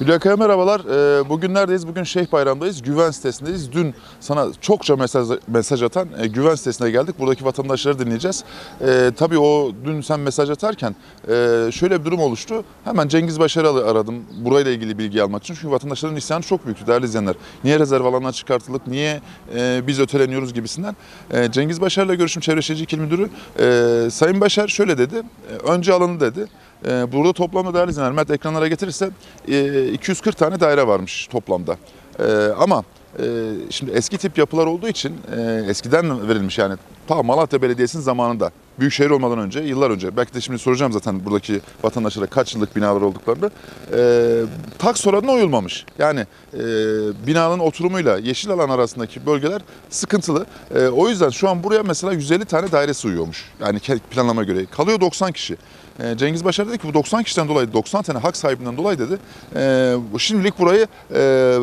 Hülya merhabalar. Ee, Bugün neredeyiz? Bugün Şeyh Bayram'dayız. Güven sitesindeyiz. Dün sana çokça mesaj, mesaj atan e, Güven sitesine geldik. Buradaki vatandaşları dinleyeceğiz. Ee, tabii o dün sen mesaj atarken e, şöyle bir durum oluştu. Hemen Cengiz Başar'ı aradım burayla ilgili bilgi almak için. Çünkü vatandaşların isyanı çok büyüktü değerli izleyenler. Niye rezerv alanına çıkartılıp, niye e, biz öteleniyoruz gibisinden. E, Cengiz Başar'la görüşüm Çevre Şehircilik İl Müdürü. E, Sayın Başar şöyle dedi. E, önce alanı dedi. Ee, Burada toplamda değerli izleyenler, Mert ekranlara getirirse e, 240 tane daire varmış toplamda. Ee, Ama şimdi eski tip yapılar olduğu için e, eskiden verilmiş yani ta Malatya Belediyesi'nin zamanında büyükşehir olmadan önce, yıllar önce belki de şimdi soracağım zaten buradaki vatandaşlara kaç yıllık binalar olduklarını. E, taks oranına uyulmamış. Yani e, binanın oturumuyla yeşil alan arasındaki bölgeler sıkıntılı. E, o yüzden şu an buraya mesela 150 tane dairesi uyuyormuş. Yani planlama göre. Kalıyor 90 kişi. E, Cengiz Başar dedi ki bu 90 kişiden dolayı 90 tane hak sahibinden dolayı dedi. E, şimdilik burayı e,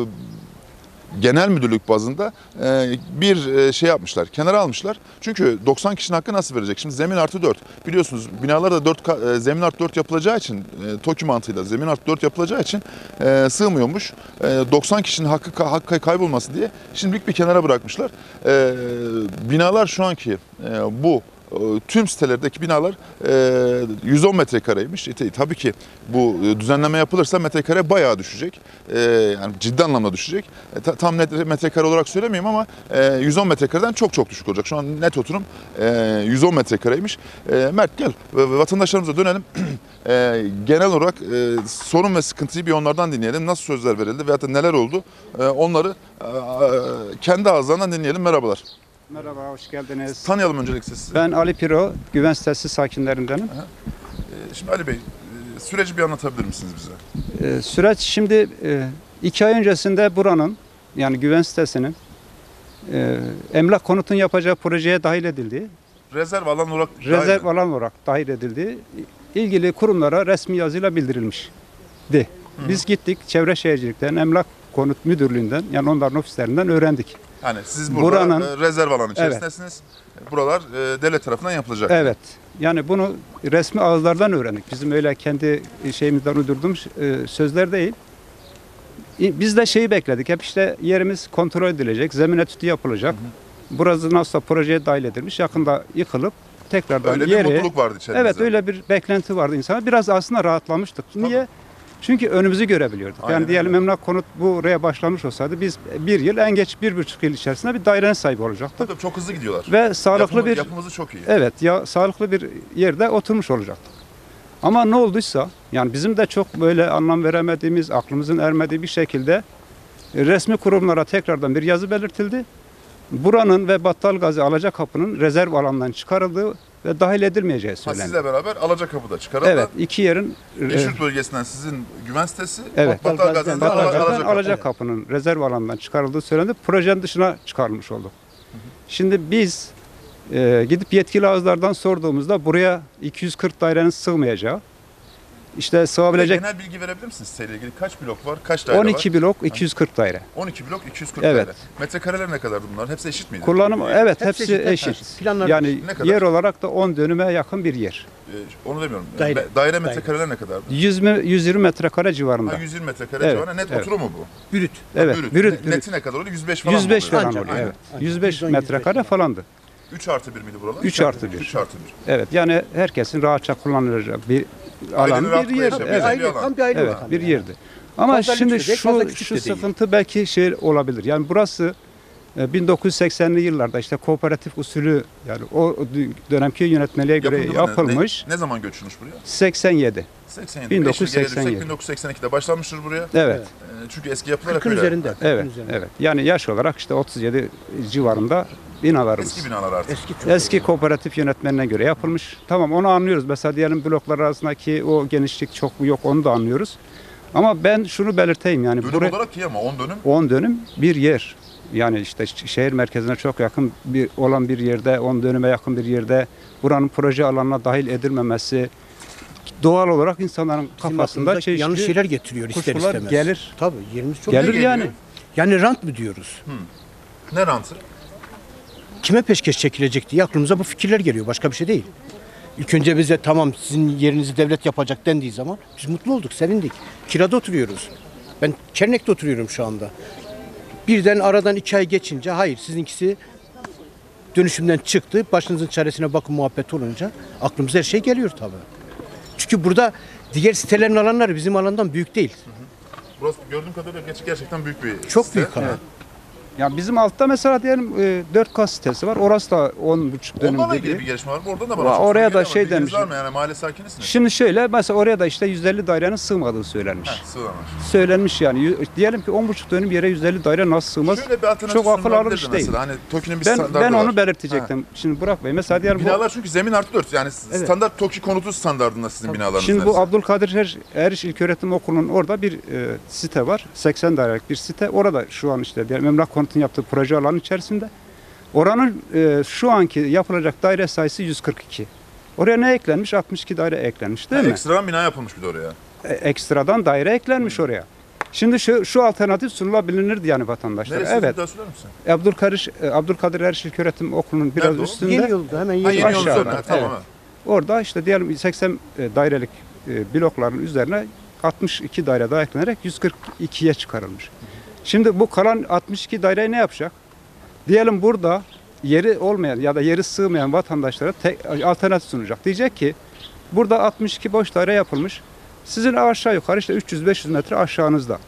genel müdürlük bazında e, bir e, şey yapmışlar, kenara almışlar. Çünkü 90 kişinin hakkı nasıl verecek? Şimdi zemin artı 4. Biliyorsunuz binalarda 4 ka- e, zemin artı 4 yapılacağı için, TOKİ mantığıyla zemin artı 4 yapılacağı için sığmıyormuş. E, 90 kişinin hakkı, hakkı kaybolması diye şimdilik bir kenara bırakmışlar. Binalar şu anki bu tüm sitelerdeki binalar e, 110 metrekareymiş. E, tabii ki bu e, düzenleme yapılırsa metrekare bayağı düşecek. E, yani ciddi anlamda düşecek. E, ta- tam net metrekare olarak söylemeyeyim ama e, 110 metrekareden çok çok düşük olacak. Şu an net oturum e, 110 metrekareymiş. E, Mert gel vatandaşlarımıza dönelim. E, genel olarak e, sorun ve sıkıntıyı bir onlardan dinleyelim. Nasıl sözler verildi veyahut da neler oldu? E, onları e, e, kendi ağızlarından dinleyelim. Merhabalar. Merhaba, hoş geldiniz. Tanıyalım öncelikle sizi. Ben Ali Piro, güven sitesi sakinlerindenim. E, Şimdi Ali Bey, e, süreci bir anlatabilir misiniz bize? Ee, süreç şimdi e, iki ay öncesinde buranın, yani güven sitesinin e, emlak konutun yapacağı projeye dahil edildiği, Rezerv alan olarak rezerv alan olarak dahil edildiği ilgili kurumlara resmi yazıyla bildirilmişti. Biz gittik Çevre Şehircilik'ten, Emlak Konut Müdürlüğü'nden, yani onların ofislerinden öğrendik. Yani siz burada Buranın- e, rezerv alan içerisindesiniz. Buralar e, devlet tarafından yapılacak. Evet. Yani bunu resmi ağızlardan öğrendik. Bizim öyle kendi şeyimizden uydurduğumuz e, sözler değil. Biz de şeyi bekledik. Hep işte yerimiz kontrol edilecek, zemin etüdü yapılacak. Burası nasılsa projeye dahil edilmiş. Yakında yıkılıp tekrardan Öyle bir yeri... mutluluk vardı içerisinde. Evet öyle bir beklenti vardı insana. Biraz aslında rahatlamıştık. Niye? Çünkü önümüzü görebiliyorduk. Aynen yani diyelim öyle. emlak konut buraya başlamış olsaydı biz bir yıl en geç bir buçuk yıl içerisinde bir dairenin sahibi olacaktık. Tabii çok hızlı gidiyorlar. Ve sağlıklı Yapımı- bir Yapımızı çok iyi. Evet ya sağlıklı bir yerde oturmuş olacaktık. Ama ne olduysa yani bizim de çok böyle anlam veremediğimiz, aklımızın ermediği bir şekilde resmi kurumlara tekrardan bir yazı belirtildi. Buranın ve Battalgazi Alacakapı'nın rezerv alanından çıkarıldığı ve dahil edilmeyeceği Ha, söylendi. sizle beraber Alacakapı'da çıkarıldı. Evet, iki yerin e, Yeşilt bölgesinden sizin güven sitesi, Evet. Battal Battalgazi'den Alacakapı. Alacakapı'nın rezerv alanından çıkarıldığı söylendi. Projenin dışına çıkarılmış oldu. Şimdi biz e, gidip yetkili ağızlardan sorduğumuzda buraya 240 dairenin sığmayacağı, işte sığabilecek Genel bilgi verebilir misiniz siteyle ilgili? Kaç blok var? Kaç daire 12 var? blok 240 daire. 12 blok 240 Evet. daire. Metrekareler ne kadardı bunlar? Hepsi eşit miydi? Kullanım evet Hepsi hepsi eşit, eşit. Planlar Yani yer olarak da 10 dönüme yakın bir yer. Ee, onu demiyorum. Daire. Daire, daire metrekareler ne kadardı? 120 120 metrekare civarında. Ha, 120 metrekare Evet, civarında net evet. oturumu bu. Bürüt. Evet, bürüt, Ne- bürüt. Neti ne kadar oluyor? 105 falan 105 mı falan oluyor? oluyor. Ancak, Evet. ancak. 105 110, metrekare 105. falandı. 3 artı 1 miydi buralar? 3 artı 1. 3 artı 1. Evet yani herkesin rahatça kullanılacağı bir alan Ailenin bir rahatlıkla yer. yaşayabileceği Evet. bir Aile, alan. tam bir aile Evet ortamı bir yani. yerdi. Ama Fazla şimdi lüks de değil, fazla şu küçük şu de değil. sıkıntı belki şey olabilir. Yani burası e, 1980'li yıllarda işte kooperatif usulü yani o dönemki yönetmeliğe göre Yapıldı mı? yapılmış. Ne, ne zaman göçülmüş buraya? 87. 87. 1987. 1982'de başlanmıştır buraya. Evet. Ee, Çünkü eski yapılar hep 40'ın öyle. üzerinde. 40'ın Evet. üzerinde. Evet. Yani yaş olarak işte 37 civarında binalarımız. Eski binalar artık. Eski çok. Eski kooperatif yönetmenine göre yapılmış. Tamam onu anlıyoruz. Mesela diyelim bloklar arasındaki o genişlik çok mu yok onu da anlıyoruz. Ama ben şunu belirteyim yani Dönüm buraya olarak iyi ama 10 dönüm. 10 dönüm bir yer. Yani işte şehir merkezine çok yakın bir olan bir yerde, 10 dönüme yakın bir yerde buranın proje alanına dahil edilmemesi doğal olarak insanların Bizim kafasında çeşitli yanlış şeyler getiriyor ister istemez. gelir. Tabii yerimiz çok Gelir geliyor? yani. Yani rant mı diyoruz? Ne rantı? Kime peşkeş çekilecek diye aklımıza bu fikirler geliyor. Başka bir şey değil. İlk önce bize tamam sizin yerinizi devlet yapacak dendiği zaman biz mutlu olduk, sevindik. Kirada oturuyoruz. Ben Çernek'te oturuyorum şu anda. Birden aradan iki ay geçince hayır sizinkisi dönüşümden çıktı. Başınızın çaresine bakın muhabbet olunca aklımıza her şey geliyor tabii. Çünkü burada diğer sitelerin alanları bizim alandan büyük değil. Burası gördüğüm kadarıyla gerçekten büyük bir Çok site. büyük alan. Ya bizim altta mesela diyelim e, 4K sitesi var. Orası da 10,5 dönüm Onlarla ilgili bir gelişme var mı? Orada da bana Va- çok oraya soru da geliyor ama şey bilginiz demiş- var mı yani mahalle sakinisiniz? Şimdi şöyle mesela oraya da işte 150 dairenin sığmadığı söylenmiş. Heh, sığınamış. Söylenmiş yani. Yü- Diyelim ki 10,5 dönüm yere 150 daire nasıl sığmaz? Şöyle bir alternatif Çok akıl alır sunulabilirdi iş değil. mesela. Hani TOKİ'nin bir Ben, standartı ben var. onu belirtecektim. Şimdi Burak Bey mesela diyelim bu- Binalar çünkü zemin artı 4 yani standart TOKİ konutu standartında sizin binalarınız. Şimdi bu neredeyse. Abdülkadir Er- Eriş İlköğretim Okulu'nun orada bir e, site var. 80 dairelik bir site. Orada şu an işte diyelim Emlak Konut'un yaptığı proje alanı içerisinde. Oranın e, şu anki yapılacak daire sayısı 142. Oraya ne eklenmiş? 62 daire eklenmiş değil Ha, mi? Ekstradan bina yapılmış bir de oraya. E, ekstradan daire eklenmiş oraya. Şimdi şu, şu alternatif sunulabilirdi yani vatandaşlara. Neresi? Evet. Daha söyler misin? Abdülkadir, e, Abdülkadir Erş İlköğretim Okulu'nun biraz Nerede üstünde. Yeni yolda hemen Ha, yeni yeni yol. yol aşağıda. Ha, Tamam. evet. Orada işte diyelim 80 dairelik e, blokların üzerine 62 daire daha eklenerek 142'ye çıkarılmış. Şimdi bu kalan 62 daireyi ne yapacak? Diyelim burada yeri olmayan ya da yeri sığmayan vatandaşlara tek, alternatif sunacak. Diyecek ki burada 62 boş daire yapılmış. Sizin aşağı yukarı işte 300-500 metre aşağınızda.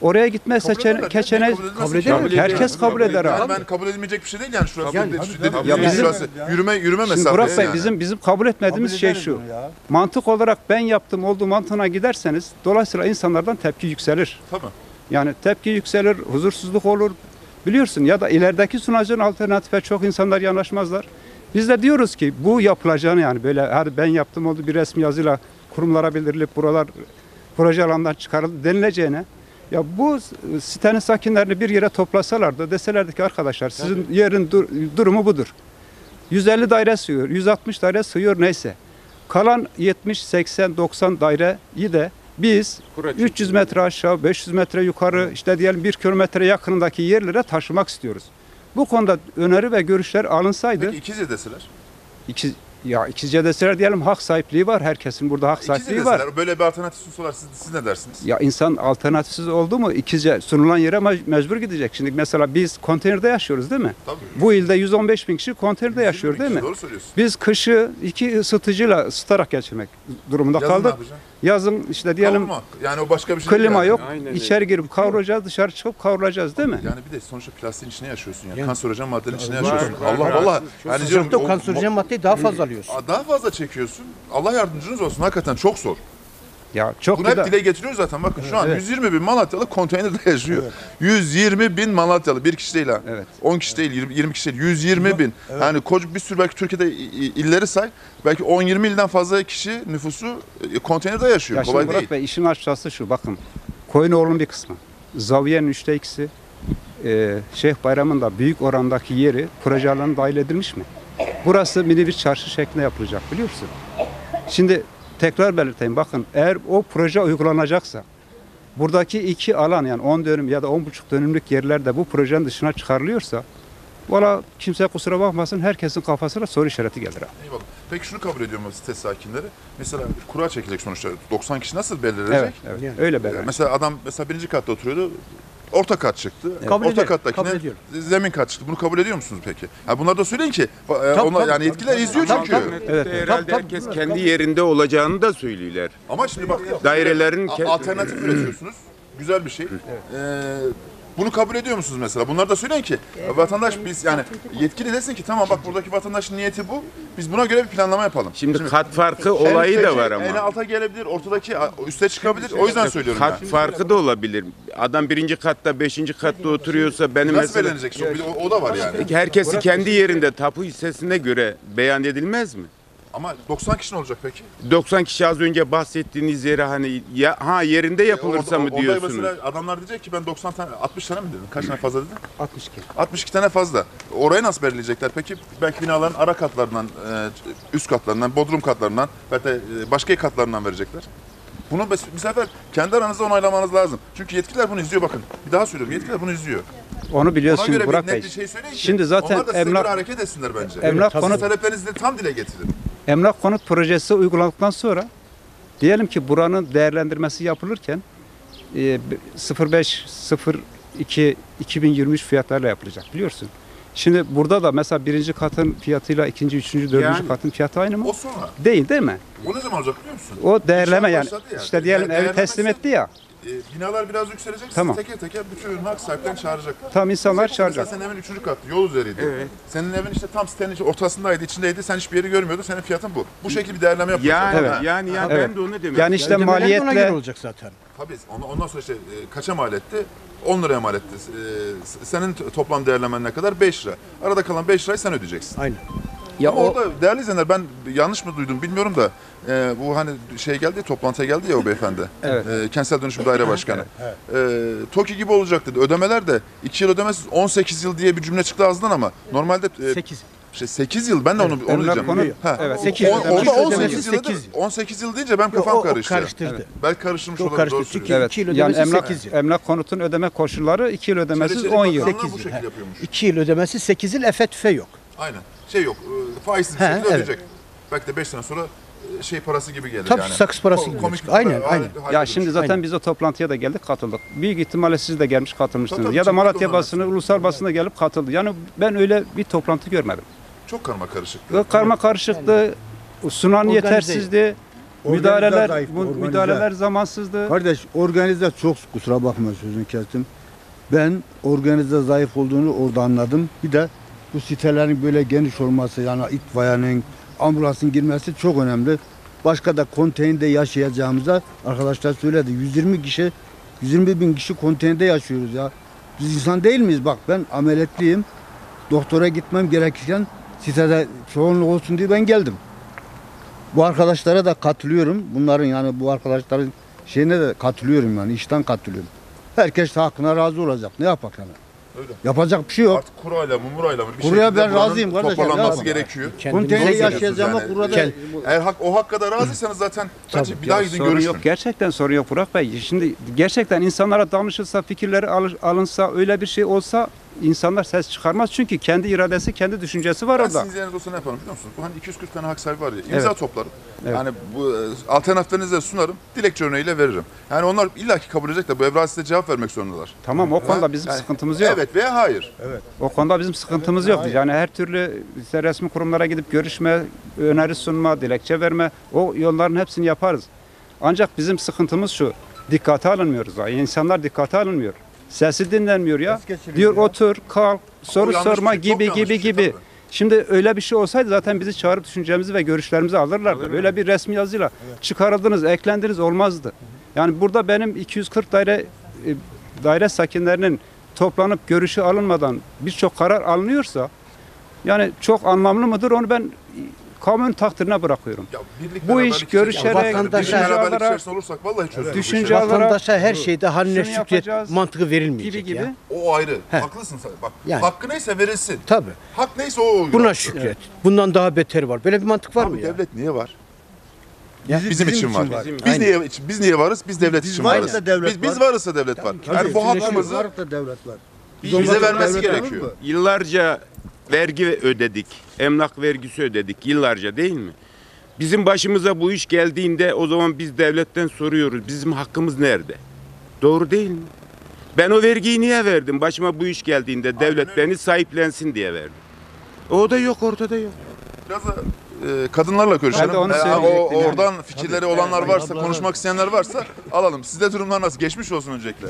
Oraya gitme Kabul seçeneği, ederler. keçene, kabul eder mi? Kabul Herkes kabul eder abi. ben kabul edilmeyecek bir şey değil yani şurası. Yani, de- tabii, dedim, tabii. yani Ya bizim- şurası yürüme yürüme mesafesi. Burak Bey yani. bizim bizim kabul etmediğimiz şey şu. Mantık olarak ben yaptım olduğu mantığına giderseniz dolayısıyla insanlardan tepki yükselir. Tabii. Yani tepki yükselir, huzursuzluk olur. Biliyorsun ya da ilerideki sunacağın alternatife çok insanlar yanaşmazlar. Biz de diyoruz ki bu yapılacağını yani böyle hadi ben yaptım oldu bir resmi yazıyla kurumlara bildirilip buralar proje alanından çıkarıldı denileceğine ya bu sitenin sakinlerini bir yere toplasalardı deselerdi ki arkadaşlar sizin yerin dur- durumu budur. 150 daire sığıyor, 160 daire sığıyor neyse. Kalan 70, 80, 90 daireyi de biz 300 metre aşağı, 500 metre yukarı, işte diyelim 1 kilometre yakınındaki yerlere taşımak istiyoruz. Bu konuda öneri ve görüşler alınsaydı, Peki ikiz deseler. iki, ya ikizce deseler diyelim hak sahipliği var, herkesin burada hak İkiz sahipliği var. deseler böyle bir alternatif sunsalar siz, siz ne dersiniz? Ya insan alternatifsiz oldu mu ikizce sunulan yere mec- mecbur gidecek. Şimdi mesela biz konteynerde yaşıyoruz değil mi? Tabii. Bu ilde 115 bin kişi konteynerde yaşıyor değil mi? Doğru söylüyorsun. Biz kışı iki ısıtıcıyla ısıtarak geçirmek durumunda Yazın ne kaldık. yapacaksın? Yazın işte diyelim Kavurma. Yani o başka bir şey değil klima yani. yok. Aynen öyle. İçeri girip kavrulacağız, dışarı çıkıp kavrulacağız değil mi? Yani bir de sonuçta plastiğin içine yaşıyorsun ya. Yani- Kanserojen maddenin içine Var, yaşıyorsun. var, Allah var. Allah. Çok Yani Sıcakta o o- kanserojen maddeyi daha fazla alıyorsun. Aa, Daha fazla çekiyorsun. Allah yardımcınız olsun. Hakikaten çok zor. Ya çok Bunu bir hep dile getiriyoruz zaten. Bakın şu an Evet. 120 bin Malatyalı konteynerde yaşıyor. 120 bin Malatyalı. Bir kişi değil ha. Evet. 10 kişi değil, 20, 20 kişi değil. 120 bin. Yani koca bir sürü belki Türkiye'de i- i- illeri say. Belki 10-20 ilden fazla kişi nüfusu e, konteynerde yaşıyor. Ya şimdi Kolay Murat değil. Bey işin açıkçası şu bakın. Koyunoğlu'nun bir kısmı. Zaviye'nin üçte ikisi. E, Şeyh Bayram'ın da büyük orandaki yeri proje alanına dahil edilmiş mi? Burası mini bir çarşı şeklinde yapılacak biliyorsun. Şimdi tekrar belirteyim bakın eğer o proje uygulanacaksa buradaki iki alan yani 10 dönüm ya da 10,5 dönümlük yerler de bu projenin dışına çıkarılıyorsa valla kimse kusura bakmasın herkesin kafasına soru işareti gelir. abi. Eyvallah. Peki şunu kabul ediyor mu site sakinleri? Mesela kura çekilecek sonuçta. 90 kişi nasıl belirlenecek? Evet, evet. Yani. öyle belirlenir. Mesela adam mesela birinci katta oturuyordu. Orta kat çıktı. Kabul Orta ederim, kattakine kabul ediyorum. zemin kat çıktı. Bunu kabul ediyor musunuz peki? Ha bunları da söyleyin ki e, onlar tabii, yani tabii, etkiler izliyor tabii, çünkü. tabii. Evet, herhalde Tabii, herkes tabii. kendi yerinde olacağını da söylüyorlar. Ama şimdi bak Dairelerin a- alternatif üretiyorsunuz. Güzel bir şey. Ee, bunu kabul ediyor musunuz mesela? Bunları da söyleyin ki vatandaş biz yani yetkili desin ki tamam bak buradaki vatandaşın niyeti bu. Biz buna göre bir planlama yapalım. Şimdi kat farkı olayı En da teki var En ama. alta gelebilir, ortadaki a- üste çıkabilir. O yüzden söylüyorum Kat ben. farkı da olabilir. Adam birinci katta, beşinci katta oturuyorsa benim Nasıl mesela belirlenecek? Çok- bir de O, o da var yani. herkesi kendi yerinde tapu hissesine göre beyan edilmez mi? Ama 90 kişi ne olacak peki? 90 kişi az önce bahsettiğiniz yere hani ya ha yerinde yapılırsa E, mı orada- orada diyorsunuz? Mesela adamlar diyecek ki ben 90 tane, 60 tane mi dedim? Kaç tane fazla dedim? 62. 62 tane fazla. Oraya nasıl belirleyecekler peki? Belki binaların ara katlarından, e, üst katlarından, bodrum katlarından, belki de e, başka katlarından verecekler. Bunu bu sefer kendi aranızda onaylamanız lazım. Çünkü yetkililer bunu izliyor bakın. Bir daha söylüyorum. Yetkililer bunu izliyor. Onu biliyoruz Ona şimdi göre Burak bir net Bey. bir şey söyleyin ki. Şimdi zaten onlar da size emlak- göre hareket etsinler bence. Emlak Sizin konut taleplerinizi de tam dile getirin. Emlak konut projesi uygulandıktan sonra diyelim ki buranın değerlendirmesi yapılırken e, 05 02 2023 fiyatlarla yapılacak biliyorsun. Şimdi burada da mesela birinci katın fiyatıyla ikinci, üçüncü, dördüncü Yani- katın fiyatı aynı mı? O sonra. Değil değil mi? O ne zaman olacak biliyor musun? O değerleme yani. başladı ya. İşte diyelim evi teslim etti ya. E, binalar biraz yükselecek. siz Tamam. Teker teker bütün hak sahiplerini çağıracak. Tam insanlar Mesela çağıracak. senin evin üçüncü katı, yol üzeriydi. Evet. Senin evin işte tam sitenin ortasındaydı, içindeydi. Sen hiçbir yeri görmüyordun. Senin fiyatın bu. Bu şekilde bir değerleme yapacak. Yani Evet. yani yani Evet. ben de onu demek. Yani işte Ödemeler de ona göre maliyetle olacak zaten. Tabii. Ondan, ondan sonra işte e, kaça mal etti? 10 liraya mal etti. E, s- senin t- toplam değerlemen ne kadar? 5 lira. Arada kalan 5 lirayı sen ödeyeceksin. Aynen. ya Ama o orada değerli izleyenler ben yanlış mı duydum bilmiyorum da e, bu hani şey geldi toplantıya geldi ya o beyefendi. Evet. E, kentsel dönüşüm daire başkanı. E, TOKİ gibi olacak dedi. Ödemeler de 2 yıl ödemesiz 18 yıl diye bir cümle çıktı ağzından ama normalde e, 8. şey 8 yıl ben de onu onu emlak diyeceğim. konu Ha. evet. O- Sekiz o- yıl orada ödemesi 18 yıl, sekiz yıl. 18 yıl deyince Yok, kafam o, o karıştı. karıştırdı. Belki karıştırmış O olabilir. karıştı. doğru Çünkü söylüyorsun. evet. iki yıl Yani ödemesi emlak 8 yıl. emlak konutun ödeme koşulları 2 yıl ödemesiz Çevre 10 Şehircilik yıl. Bakanlığı bu Sekiz yıl, şekilde he. yapıyormuş. 2 yıl ödemesi 8 yıl efe tüfe yok. Aynen. Şey yok. e, Faizsiz bir He, şekilde evet. ödeyecek. Belki de 5 sene sonra şey parası gibi gelir Tabii, yani. sakız parası Ko- gibi komik. Aynen, aynen. Ya şimdi zaten Aynen. biz o toplantıya da geldik katıldık. Büyük ihtimalle siz de gelmiş katılmışsınız. Tabii, ya da Malatya basını, ulusal basına gelip katıldı. Yani ben öyle bir toplantı görmedim. çok karma karışık. Ve Karma karışıktı, sunan Organize. yetersizdi, Organize müdahaleler organize. müdahaleler zamansızdı. Kardeş organize çok kusura bakma sözünü kestim. Ben organize zayıf olduğunu orada anladım. Bir de bu sitelerin böyle geniş olması yani itfaiyenin, ambulansın girmesi çok önemli. Başka da konteynde yaşayacağımıza arkadaşlar söyledi. 120 kişi, 120 bin kişi konteynde yaşıyoruz ya. Biz insan değil miyiz? Bak ben ameliyatlıyım. Doktora gitmem gerekirken sitede çoğunluk olsun diye ben geldim. Bu arkadaşlara da katılıyorum. Bunların yani bu arkadaşların şeyine de katılıyorum yani işten katılıyorum. Herkes hakkına razı olacak. Ne yapak yani? Öyle. Yapacak bir şey yok. Artık kurayla mı murayla mı bir Kuraya şekilde ben buranın razıyım kardeşim, toparlanması yapalım? gerekiyor. Kendimize söylüyorsunuz yaşayacağım yani. burada. Kend- Eğer hak, o hakka da razıysanız zaten bence bir daha gidin sorun görüşün. yok. Gerçekten sorun yok Burak Bey. Şimdi gerçekten insanlara danışılsa, fikirleri alır- alınsa, öyle bir şey olsa insanlar ses çıkarmaz. Çünkü kendi iradesi, kendi düşüncesi var Ben orada. sizin yerinizde olsa ne yaparım biliyor musunuz? Bu hani 240 tane hak sahibi var ya imza Evet. toplarım. Evet. Yani bu e, alternatiflerinizi de sunarım. Dilekçe örneğiyle veririm. Yani onlar illaki kabul edecek de bu evrağa size cevap vermek zorundalar. Tamam o konuda bizim Yani sıkıntımız yok. Evet veya hayır. O konuda bizim sıkıntımız yok. Yani her türlü işte resmi kurumlara gidip görüşme, öneri sunma, dilekçe verme o yolların hepsini yaparız. Ancak bizim sıkıntımız şu. Dikkate alınmıyoruz. Yani insanlar dikkate alınmıyor. Sesi dinlenmiyor ya. Diyor ya. otur, kalk, soru yanlış sorma şey, çok gibi yanlış gibi şey gibi. tabii. Şimdi öyle bir şey olsaydı zaten bizi çağırıp düşüncemizi ve görüşlerimizi alırlardı. Öyle bir resmi yazıyla çıkarıldınız, eklendiniz olmazdı. Yani burada benim 240 daire e, daire sakinlerinin toplanıp görüşü alınmadan birçok karar alınıyorsa yani çok anlamlı mıdır onu ben kamunun takdirine bırakıyorum. Ya Bu iş görüşerek, vatandaşa düşünce beraberlik alarak- içerisinde olursak vallahi çözülür bu Düşünce işler. alarak- Vatandaşa her şeyde haline şükret mantığı verilmeyecek gibi gibi. ya. O ayrı. He. Haklısın sen. Bak Yani. hakkı neyse verilsin. Tabii. Hak neyse o uygulansın. Buna şükret. Bundan daha beteri var. Böyle bir mantık var Abi mı ya? devlet niye var? Ya Bizim, için var. Bizim- Biz Aynen. niye biz niye varız? Biz devlet Biz için varız devlet biz, biz var. varızsa devlet var. Yani bu hakkımızı Var da devlet var. bize vermesi devlet gerekiyor. Yıllarca vergi ödedik. Emlak vergisi ödedik yıllarca değil mi? Bizim başımıza bu iş geldiğinde o zaman biz devletten soruyoruz. Bizim hakkımız nerede? Doğru değil mi? Ben o vergiyi niye verdim? Başıma bu iş geldiğinde devlet beni sahiplensin diye verdim. O da yok ortada yok. Da e, kadınlarla görüşelim. Ben de onu E, o, söyleyecektim yani. oradan fikirleri olanlar varsa, konuşmak isteyenler varsa alalım. Sizde durumlar nasıl? Geçmiş olsun öncelikle.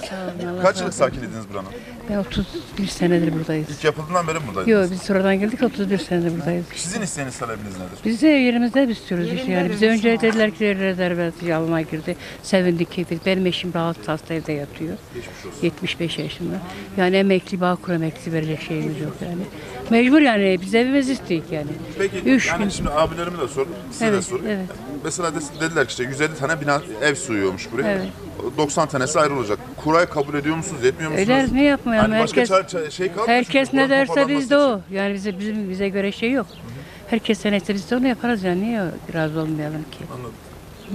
Kaç yıllık sakinlediniz buranın? Ben 31 senedir buradayız. İlk yapıldığından beri mi buradaydınız? Yok biz sonradan geldik 31 senedir buradayız. Sizin isteğiniz talebiniz nedir? Biz de yerimizde biz istiyoruz işte yani. Bize önce dediler ki rezervasyon alına girdi. Sevindik keyiflik. Benim eşim rahat hasta evde yatıyor. 75 yaşında. Yani emekli bağkur emekli verecek şeyimiz yok yani. Mecbur yani biz evimiz istedik yani. Peki Üç yani gün. şimdi abilerime de sordum, size de Evet, sorayım. evet. Mesela de- dediler ki işte 150 tane bina ev sığıyormuş buraya. Evet. 90 tanesi ayrılacak. Kurayı kabul ediyor musunuz, etmiyor musunuz? Öyle ne yapmayalım Hani başka herkes. çare- çare- şey kalmıyor Herkes çünkü ne buranın derse bizde için. o. Yani bize bizim bize göre şey yok. Herkes ne derse biz de onu yaparız yani. Niye razı olmayalım ki?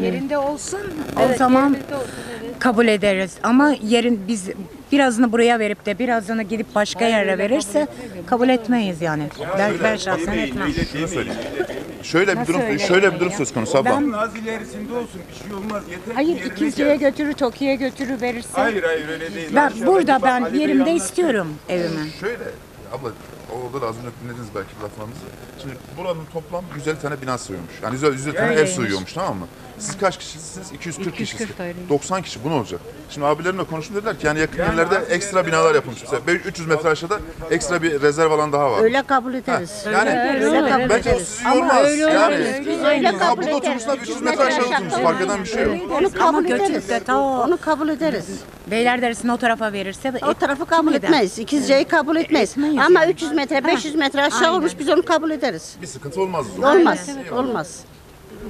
Yerinde olsun o zaman kabul ederiz. Ama yerin biz birazını buraya verip de birazını gidip başka yere verirse kabul etmeyiz yani. Ben, ben şahsen etmem. Şunu söyleyeyim. şöyle bir Nasıl durum öyle şöyle bir durum söz konusu abla. Ben- Az ilerisinde olsun bir şey olmaz. Yeter ki Hayır yerine ikinciye gel. götürür, Toki'ye götürür verirse. Hayır hayır öyle değil. Ben Aşağıdaki burada bak, ben Ali Bey yerimde anlattı. istiyorum evimi. Şöyle abla orada da az önce dinlediniz belki laflarımızı. Şimdi buranın toplam 150 tane bina sığıyormuş. Yani 150, 150 tane ev Öyleymiş. sığıyormuş tamam mı? Siz kaç kişisiniz? 240 kişisiniz. 240 daire. 90 kişi bu ne olacak? Şimdi abilerimle konuştum dediler ki yani yakın yerlerde ekstra binalar yapılmış. Mesela 300 metre aşağıda ekstra bir rezerv alan daha var. Öyle kabul ederiz. Yani öyle kabul bence o sizi yormaz. öyle yani Öyle ha, kabul burada ederiz. oturmuşlar 300 metre aşağıda oturmuşuz. Fark eden bir şey yok. Onu kabul ederiz. Onu kabul ederiz. Beylerdere'sini o tarafa verirse O tarafı kabul etmeyiz. İkizceyi kabul etmeyiz. Etmeyiz Ama yani. 300 metre, 500 metre aşağı Aynen. olmuş biz onu kabul ederiz. Bir sıkıntı olmaz. Olmaz. Olmaz.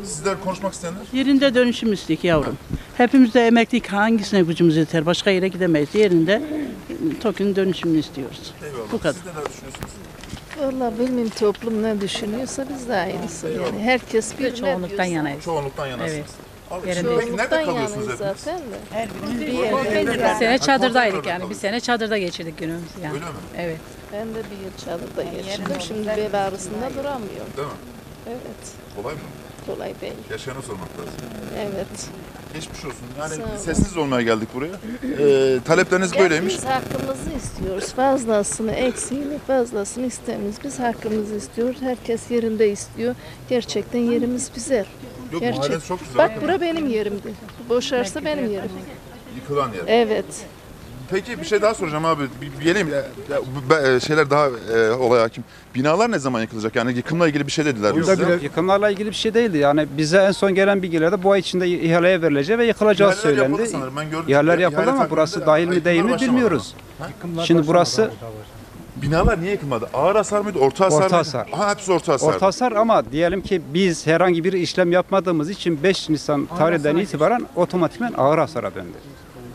Sizler konuşmak isteyenler? Yerinde dönüşüm istedik yavrum. Hepimiz de emeklilik hangisine gücümüz yeter? Başka yere gidemeyiz. Yerinde TOKİ'nin dönüşümünü istiyoruz. Eyvallah. Bu kadar. Siz neler düşünüyorsunuz? Valla bilmiyorum toplum ne düşünüyorsa biz de aynısı yani. Herkes bir Çoğunluktan yanayız. Çoğunluktan yanasınız. Evet. Abi, Yerinde. Peki nerede Çoğunluktan kalıyorsunuz hepiniz? zaten de. Bir sene çadırdaydık yani. Bir sene çadırda geçirdik günümüzü yani. Öyle mi? Evet. Ben de bir yıl çadırda geçirdim. Şimdi bel ağrısında duramıyorum. Değil mi? Evet. Kolay mı? Kolay değil. Yaşayanı sormak lazım. Evet. Geçmiş olsun. Yani Sağ olun. sessiz olmaya geldik buraya. Ee, talepleriniz böyleymiş. Biz hakkımızı istiyoruz. Fazlasını, eksiğini fazlasını istemiyoruz. Biz hakkımızı istiyoruz. Herkes yerinde istiyor. Gerçekten yerimiz güzel. Yok Gerçek. mahalleniz çok güzel. Bak bura benim yerimdi. Boşarsa benim yerim. Yıkılan yer. Evet. Peki bir şey daha soracağım abi. Bir, bir geleyim. Ya, be- şeyler daha e, olay hakim. Binalar ne zaman yıkılacak? Yani yıkımla ilgili bir şey dediler Burada bize. bile yıkımlarla ilgili bir şey değildi. Yani bize en son gelen bilgilerde bu ay içinde ihaleye verileceği ve yıkılacağı İhaleler yapıldı söylendi. sanırım. Ben gördüm. İhaleler İhale yapıldı ama takviminde burası dahil mi değil mi başlamadı bilmiyoruz. Şimdi burası Binalar niye yıkılmadı? Ağır hasar mıydı? Orta hasar Orta mıydı? hasar. Ha hepsi orta hasar. orta hasar ama diyelim ki biz herhangi bir işlem yapmadığımız için 5 Nisan tarihinden itibaren otomatikman ağır hasara döndü.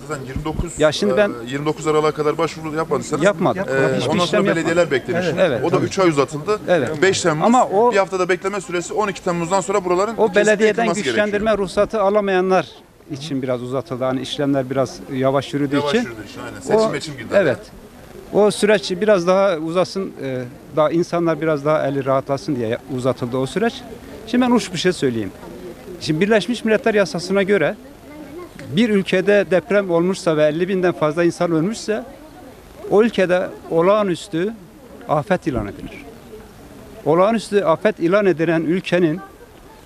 Zaten 29 Ya şimdi ben- e, 29 Aralık'a kadar başvuru yapmadıysanız Yapmadık. e, Hiçbir ondan sonra belediyeler beklemiş. Evet, o da tabii. 3 ay uzatıldı. Evet. 5 Temmuz. Ama o- bir haftada bekleme süresi 12 Temmuz'dan sonra buraların O belediyeden güçlendirme gerekiyor. ruhsatı alamayanlar için biraz uzatıldı. Hani işlemler biraz yavaş yürüdüğü Yavaş için. yürüdü işte aynen. Seçim O- meçim. Evet. O süreç biraz daha uzasın, e, daha insanlar biraz daha eli rahatlasın diye uzatıldı o süreç. Şimdi ben uç bir şey söyleyeyim. Şimdi Birleşmiş Milletler Yasası'na göre bir ülkede deprem olmuşsa ve 50 binden fazla insan ölmüşse o ülkede olağanüstü afet ilan edilir. Olağanüstü afet ilan edilen ülkenin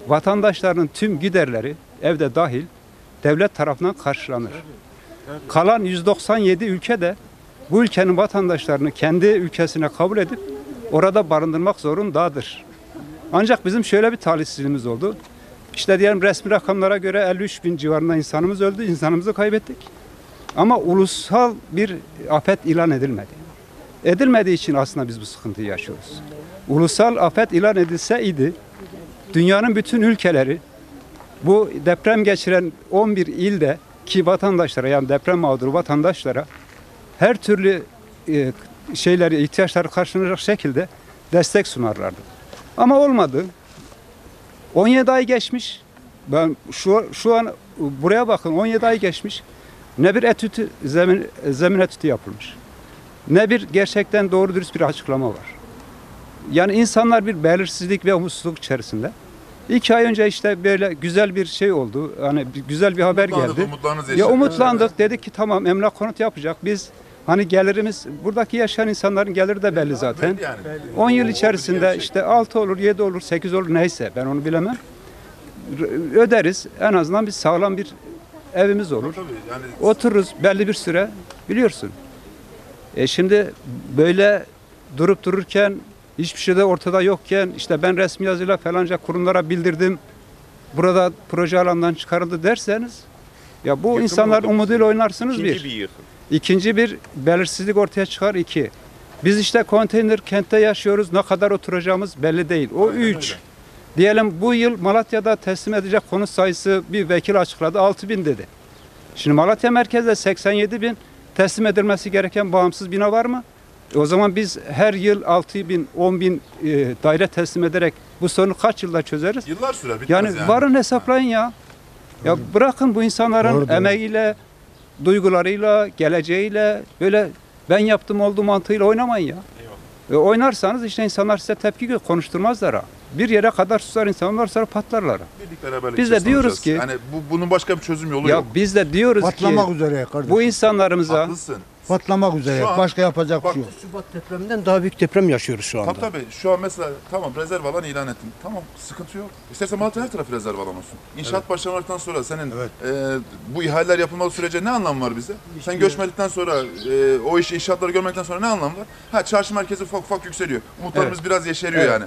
vatandaşlarının tüm giderleri evde dahil devlet tarafından karşılanır. Kalan 197 ülke de bu ülkenin vatandaşlarını kendi ülkesine kabul edip orada barındırmak zorundadır. Ancak bizim şöyle bir talihsizliğimiz oldu. İşte diyelim resmi rakamlara göre 53 bin civarında insanımız öldü, insanımızı kaybettik. Ama ulusal bir afet ilan edilmedi. Edilmediği için aslında biz bu sıkıntıyı yaşıyoruz. Ulusal afet ilan edilseydi dünyanın bütün ülkeleri bu deprem geçiren 11 ilde ki vatandaşlara yani deprem mağduru vatandaşlara her türlü e, şeyleri ihtiyaçları karşılanacak şekilde destek sunarlardı. Ama olmadı. 17 ay geçmiş. Ben şu şu an buraya bakın 17 ay geçmiş. Ne bir etütü zemin zemin etütü yapılmış. Ne bir gerçekten doğru dürüst bir açıklama var. Yani insanlar bir belirsizlik ve umutsuzluk içerisinde. İki ay önce işte böyle güzel bir şey oldu. Hani güzel bir haber Umutlandık, geldi. Ya yeşerdi. umutlandık dedik ki tamam emlak konut yapacak. Biz hani gelirimiz buradaki yaşayan insanların geliri de belli zaten. Belli yani. 10 yıl içerisinde işte 6 olur, 7 olur, 8 olur neyse ben onu bilemem. Öderiz. En azından bir sağlam bir evimiz olur. Otururuz belli bir süre biliyorsun. E şimdi böyle durup dururken hiçbir şey de ortada yokken işte ben resmi yazıyla falanca kurumlara bildirdim. Burada proje alandan çıkarıldı derseniz ya bu Yıkım insanlar oldu. umuduyla oynarsınız İkinci bir. bir yıkım. İkinci bir belirsizlik ortaya çıkar iki. Biz işte konteyner kentte yaşıyoruz. Ne kadar oturacağımız belli değil. O üç. Diyelim bu yıl Malatya'da teslim edecek konut sayısı bir vekil açıkladı 6 bin dedi. Şimdi Malatya merkezde 87 bin teslim edilmesi gereken bağımsız bina var mı? E o zaman biz her yıl 6 bin, 10 bin e, daire teslim ederek bu sorunu kaç yılda çözeriz? yıllar sürer bitmez Yani, yani. varın hesaplayın ya. Ya bırakın bu insanların Doğru, doğru. emeğiyle, duygularıyla, geleceğiyle böyle ben yaptım oldu mantığıyla oynamayın ya. E, oynarsanız işte insanlar size tepki gö- konuşturmazlar ha. bir yere kadar susar insan ondan sonra patlarlar. Birlik beraberlik Biz de içerisinde diyoruz olacağız. ki- yani bu, bunun başka bir çözüm yolu Ya yok. biz de diyoruz Patlamak ki üzere kardeşim. bu insanlarımıza Haklısın. Patlamak üzere. Şu an- Başka yapacak bir Bak, şey yok. Şubat depreminden daha büyük deprem yaşıyoruz şu anda. Tabii tabii. Şu an mesela tamam rezerv alan ilan ettin. Tamam sıkıntı yok. İstersen Malatya her tarafı rezerv alan olsun. İnşaat başlamadıktan sonra senin Evet. e, bu ihaleler yapılmadığı sürece ne anlamı var bize? Sen göçmedikten sonra e, o iş inşaatları görmedikten sonra ne anlamı var? Ha çarşı merkezi ufak ufak yükseliyor. Umutlarımız biraz yeşeriyor Evet. yani.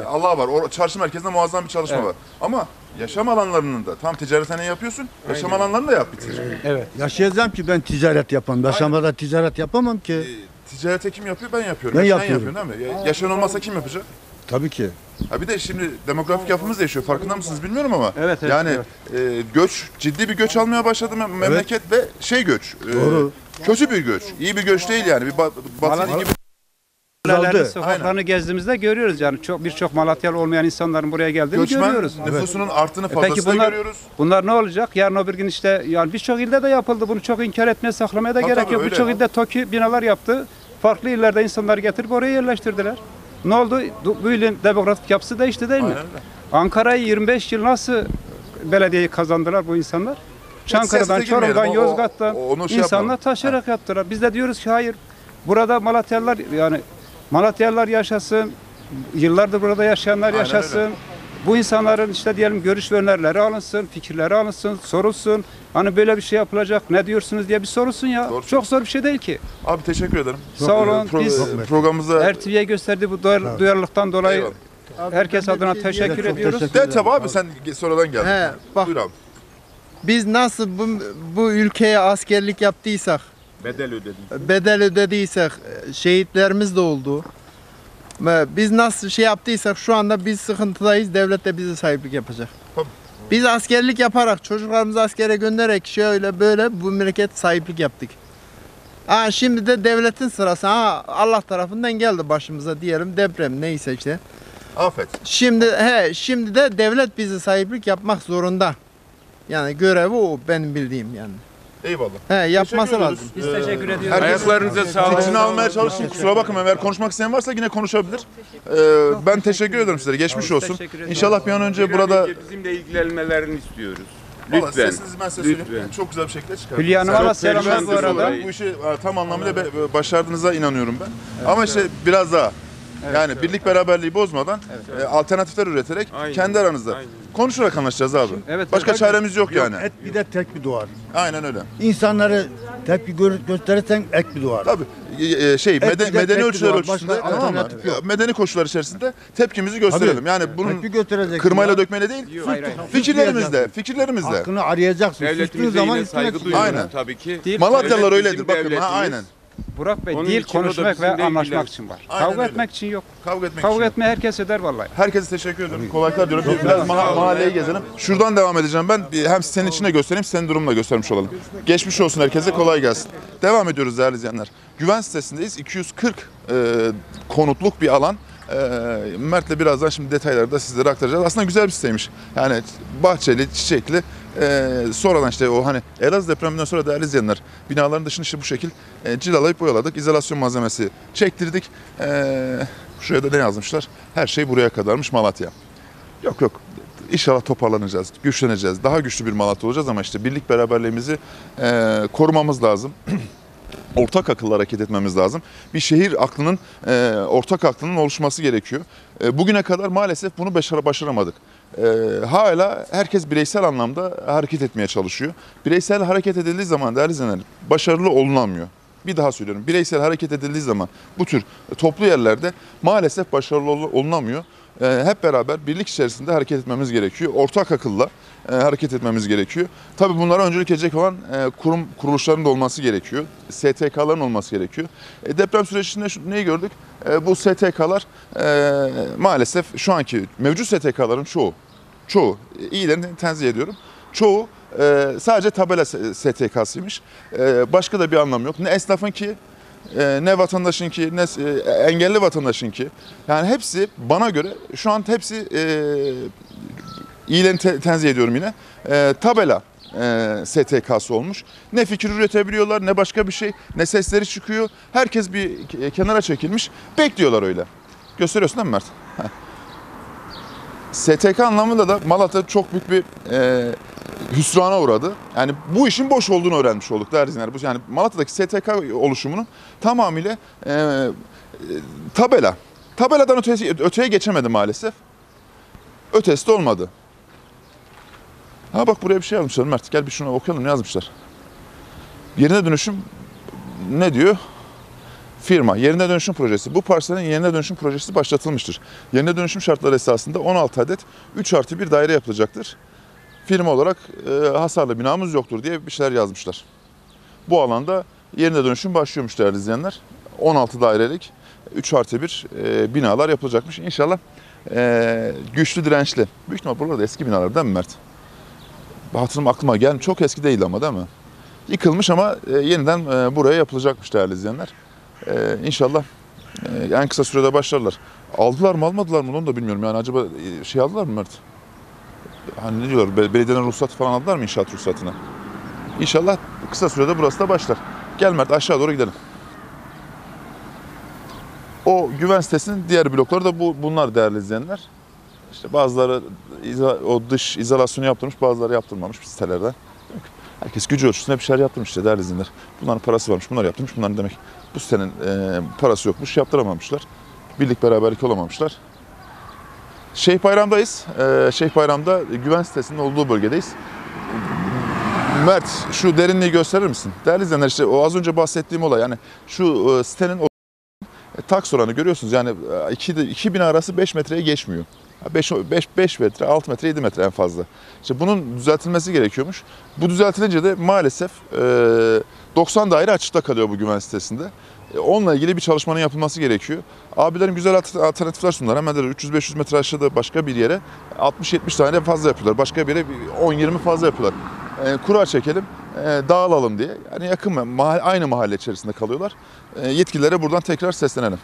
E, Allah var. O çarşı merkezinde muazzam bir çalışma Evet. var. Ama yaşam alanlarının da tam ticarethaneye yapıyorsun. Yaşam alanlarını da yap bitir. evet Yaşayacağım ki ben ticaret yapamam. Yaşamada ticaret yapamam ki. E, ticarete kim yapıyor? Ben yapıyorum. Ben Yaşayan yapıyorum. yapıyorsun değil mi? Ya- Yaşayan olmazsa kim yapacak? Tabii ki. Ha bir de şimdi demografik yapımız değişiyor. Farkında mısınız bilmiyorum ama. Evet, evet, yani e, göç ciddi bir göç almaya başladı mem- memleket ve şey göç. e, Doğru. kötü bir göç. İyi bir göç değil yani. Bir ba- batılı gibi. Azaldı. sokaklarını gezdiğimizde görüyoruz yani çok birçok Malatyalı olmayan insanların buraya geldiğini Göçmen görüyoruz. nüfusunun arttığını E fazlasıyla peki bunlar görüyoruz. bunlar ne olacak? Yarın öbür gün işte yani birçok ilde de yapıldı. Bunu çok inkar etmeye, saklamaya da Tabii gerek tabii, yok. öyle. Birçok ilde TOKİ binalar yaptı. Farklı illerde insanları getirip oraya yerleştirdiler. Ne oldu? Du- Bu ilin demografik yapısı değişti değil mi? Aynen öyle. Ankara'yı 25 yıl nasıl belediyeyi kazandılar bu insanlar? Çankırı'dan, siyasete girmeyelim. Çorum'dan, O- o- Yozgat'tan o- onu şey insanlar yapalım. taşıyarak yaptılar. Biz de diyoruz ki hayır. Burada Malatyalılar yani Malatyalılar yaşasın. Yıllardır burada yaşayanlar Aynen yaşasın. öyle. Bu insanların işte diyelim görüş ve önerileri alınsın, fikirleri alınsın, sorulsun. Hani böyle bir şey yapılacak ne diyorsunuz diye bir sorulsun ya. Doğru Çok zor bir şey değil ki. Abi teşekkür ederim. Sağ olun. Pro- Biz programımıza RTV'ye gösterdiği bu duyar- duyarlılıktan dolayı Eyvallah. herkes adına teşekkür Çok ediyoruz. teşekkür De tabi abi sen sonradan geldin. He, bak Buyur abi. biz nasıl bu, bu ülkeye askerlik yaptıysak, Bedel ödedik. bedel ödediysek, şehitlerimiz de oldu. Biz nasıl şey yaptıysak şu anda biz sıkıntıdayız. Devlet de bize sahiplik yapacak. Tabii. Biz askerlik yaparak, çocuklarımızı askere göndererek şöyle böyle bu memleket sahiplik yaptık. Ha, şimdi de devletin sırası ha, Allah tarafından geldi başımıza diyelim deprem neyse işte. Afet. Şimdi he şimdi de devlet bizi sahiplik yapmak zorunda. Yani görevi o benim bildiğim yani. Eyvallah. He yapması Teşekkür lazım. ediyoruz. Biz teşekkür ediyoruz. Herkes Ayaklarınıza sağlık. fikrini almaya çalışın. Kusura bakmayın eğer konuşmak isteyen varsa yine konuşabilir. Ee, ben teşekkür ederim sizlere. Geçmiş olsun. İnşallah bir an önce burada bizimle ilgilenmelerini istiyoruz. Valla Lütfen. sesinizi ben size söyleyeyim. Lütfen. Çok güzel bir şekilde çıkardınız. Hülya Hanım'a da selamlar bu arada. olarak Bu işi e, tam anlamıyla başardığınıza inanıyorum ben. Ama işte biraz daha yani birlik beraberliği bozmadan e, alternatifler üreterek Aynen. kendi aranızda Aynen. konuşarak anlaşacağız abi. Evet, Başka evet. çaremiz yok yani. Et bir de tek bir doğar. Aynen öyle. İnsanları tepki gö- gösterirsen ek bir doğar. Tabii e, e, şey Et meden- bir de medeni ölçüler ölçüsünde başka tamam mı? alternatif yok. Medeni koşullar içerisinde tepkimizi gösterelim. Yani bunun kırmayla ya. dökmeyle değil. Hayır, hayır. Fikirlerimizle, fikirlerimizle. Hakkını arayacaksın. Devletimize zaman saygı duyuyoruz Aynen. tabii ki. Devlet öyledir bakın. Ha, aynen. Burak Bey Onun değil için o da konuşmak bizimle ve ilgilen- anlaşmak için var. Aynen Kavga öyle. etmek için yok. Kavga etmek Kavga için. etmeyi herkes eder vallahi. Herkese teşekkür ediyorum. Kolaylıklar diliyorum. Biraz maha- mahalleyi gezelim. Şuradan devam edeceğim ben. Bir- Hem senin için de göstereyim, senin durumunu da göstermiş olalım. Geçmiş olsun herkese, kolay gelsin. Devam ediyoruz değerli izleyenler. Güven sitesindeyiz. 240 e, konutluk bir alan. E, Mert'le birazdan şimdi detayları da sizlere aktaracağız. Aslında güzel bir siteymiş. Yani bahçeli, çiçekli. E, sonradan işte o hani Elazığ depreminden sonra değerli izleyenler binaların dışını işte bu şekil e, cilalayıp boyaladık. İzolasyon malzemesi çektirdik. E, şuraya da ne yazmışlar? Her şey buraya kadarmış Malatya. Yok yok. İnşallah toparlanacağız, güçleneceğiz. Daha güçlü bir Malatya olacağız ama işte birlik beraberliğimizi e, korumamız lazım. ortak akılla hareket etmemiz lazım. Bir şehir aklının, e, ortak aklının oluşması gerekiyor. E, bugüne kadar maalesef bunu başar başaramadık. E, hala herkes bireysel anlamda hareket etmeye çalışıyor. Bireysel hareket edildiği zaman değerli izleyenler başarılı olunamıyor. Bir daha söylüyorum. Bireysel hareket edildiği zaman bu tür toplu yerlerde maalesef başarılı ol- olunamıyor. E, hep beraber birlik içerisinde hareket etmemiz gerekiyor. Ortak akılla e, hareket etmemiz gerekiyor. Tabii bunlara öncülük edecek olan e, kurum kuruluşların da olması gerekiyor. STK'ların olması gerekiyor. E, deprem sürecinde neyi gördük? Bu STK'lar maalesef şu anki mevcut STK'ların çoğu, çoğu, iyilerini tenzih ediyorum. Çoğu sadece tabela STK'sıymış. Başka da bir anlam yok. Ne esnafın ki e, ne vatandaşın ki ne e, engelli vatandaşın ki. Yani hepsi bana göre şu an hepsi e, iyilerini te- tenzih ediyorum yine. E, tabela e, STK'sı olmuş. Ne fikir üretebiliyorlar ne başka bir şey ne sesleri çıkıyor. Herkes bir ke- kenara çekilmiş bekliyorlar öyle. Gösteriyorsun değil mi Mert? STK anlamında da Malatya çok büyük bir e, hüsrana uğradı. Yani bu işin boş olduğunu öğrenmiş olduk değerli izleyenler. Yani Malatya'daki STK oluşumunun tamamıyla e, e, tabela. Tabeladan ötesi, öteye geçemedi maalesef. Ötesi de olmadı. Ha bak buraya bir şey yazmışlar Mert. Gel bir şunu okuyalım ne yazmışlar. Yerine dönüşüm ne diyor? Firma yerine dönüşüm projesi. Bu parselin yerine dönüşüm projesi başlatılmıştır. Yerine dönüşüm şartları esasında 16 adet 3 artı 1 daire yapılacaktır. Firma olarak e, hasarlı binamız yoktur diye bir şeyler yazmışlar. Bu alanda yerine dönüşüm başlıyormuş değerli izleyenler. 16 dairelik 3 artı 1 e, binalar yapılacakmış. İnşallah e, güçlü dirençli. Büyük ihtimal buralarda eski binalar değil mi Mert? Hatırım aklıma gel. Çok eski değil ama değil mi? Yıkılmış ama e, yeniden e, buraya yapılacakmış değerli izleyenler. E, inşallah e, en kısa sürede başlarlar. Aldılar mı almadılar mı onu da bilmiyorum. Yani acaba e, şey aldılar mı Mert? Hani ne diyorlar? Be- Belediyeden ruhsat falan aldılar mı inşaat ruhsatını? İnşallah kısa sürede burası da başlar. Gel Mert aşağı doğru gidelim. O güven sitesinin diğer blokları da bu bunlar değerli izleyenler. İşte bazıları o dış izolasyonu yaptırmış, bazıları yaptırmamış sitelerden. Herkes gücü ölçüsünde bir şeyler yaptırmış işte değerli izleyenler. Bunların parası varmış, bunlar yaptırmış. Bunların demek bu sitenin e, parası yokmuş, yaptıramamışlar. Birlik beraberlik olamamışlar. Şeyh Bayram'dayız. Ee, Şeyh Bayram'da güven sitesinin olduğu bölgedeyiz. Mert şu derinliği gösterir misin? Değerli izleyenler işte o az önce bahsettiğim olay yani şu e, sitenin o e, taks oranı görüyorsunuz yani e, iki, de- iki bina arası 5 metreye geçmiyor. 5, 5, 5 metre, 6 metre, 7 metre en fazla. İşte bunun düzeltilmesi gerekiyormuş. Bu düzeltilince de maalesef e, 90 daire açıkta kalıyor bu güven sitesinde. E, Onunla ilgili bir çalışmanın yapılması gerekiyor. Abilerim güzel alt- alternatifler sundular. Hemen de 300-500 metre aşağıda başka bir yere 60-70 tane fazla yapıyorlar. Başka bir yere bir 10-20 fazla yapıyorlar. E, kura çekelim, e, dağılalım diye. Yani yakın mahalle, aynı mahalle içerisinde kalıyorlar. E, yetkililere buradan tekrar seslenelim.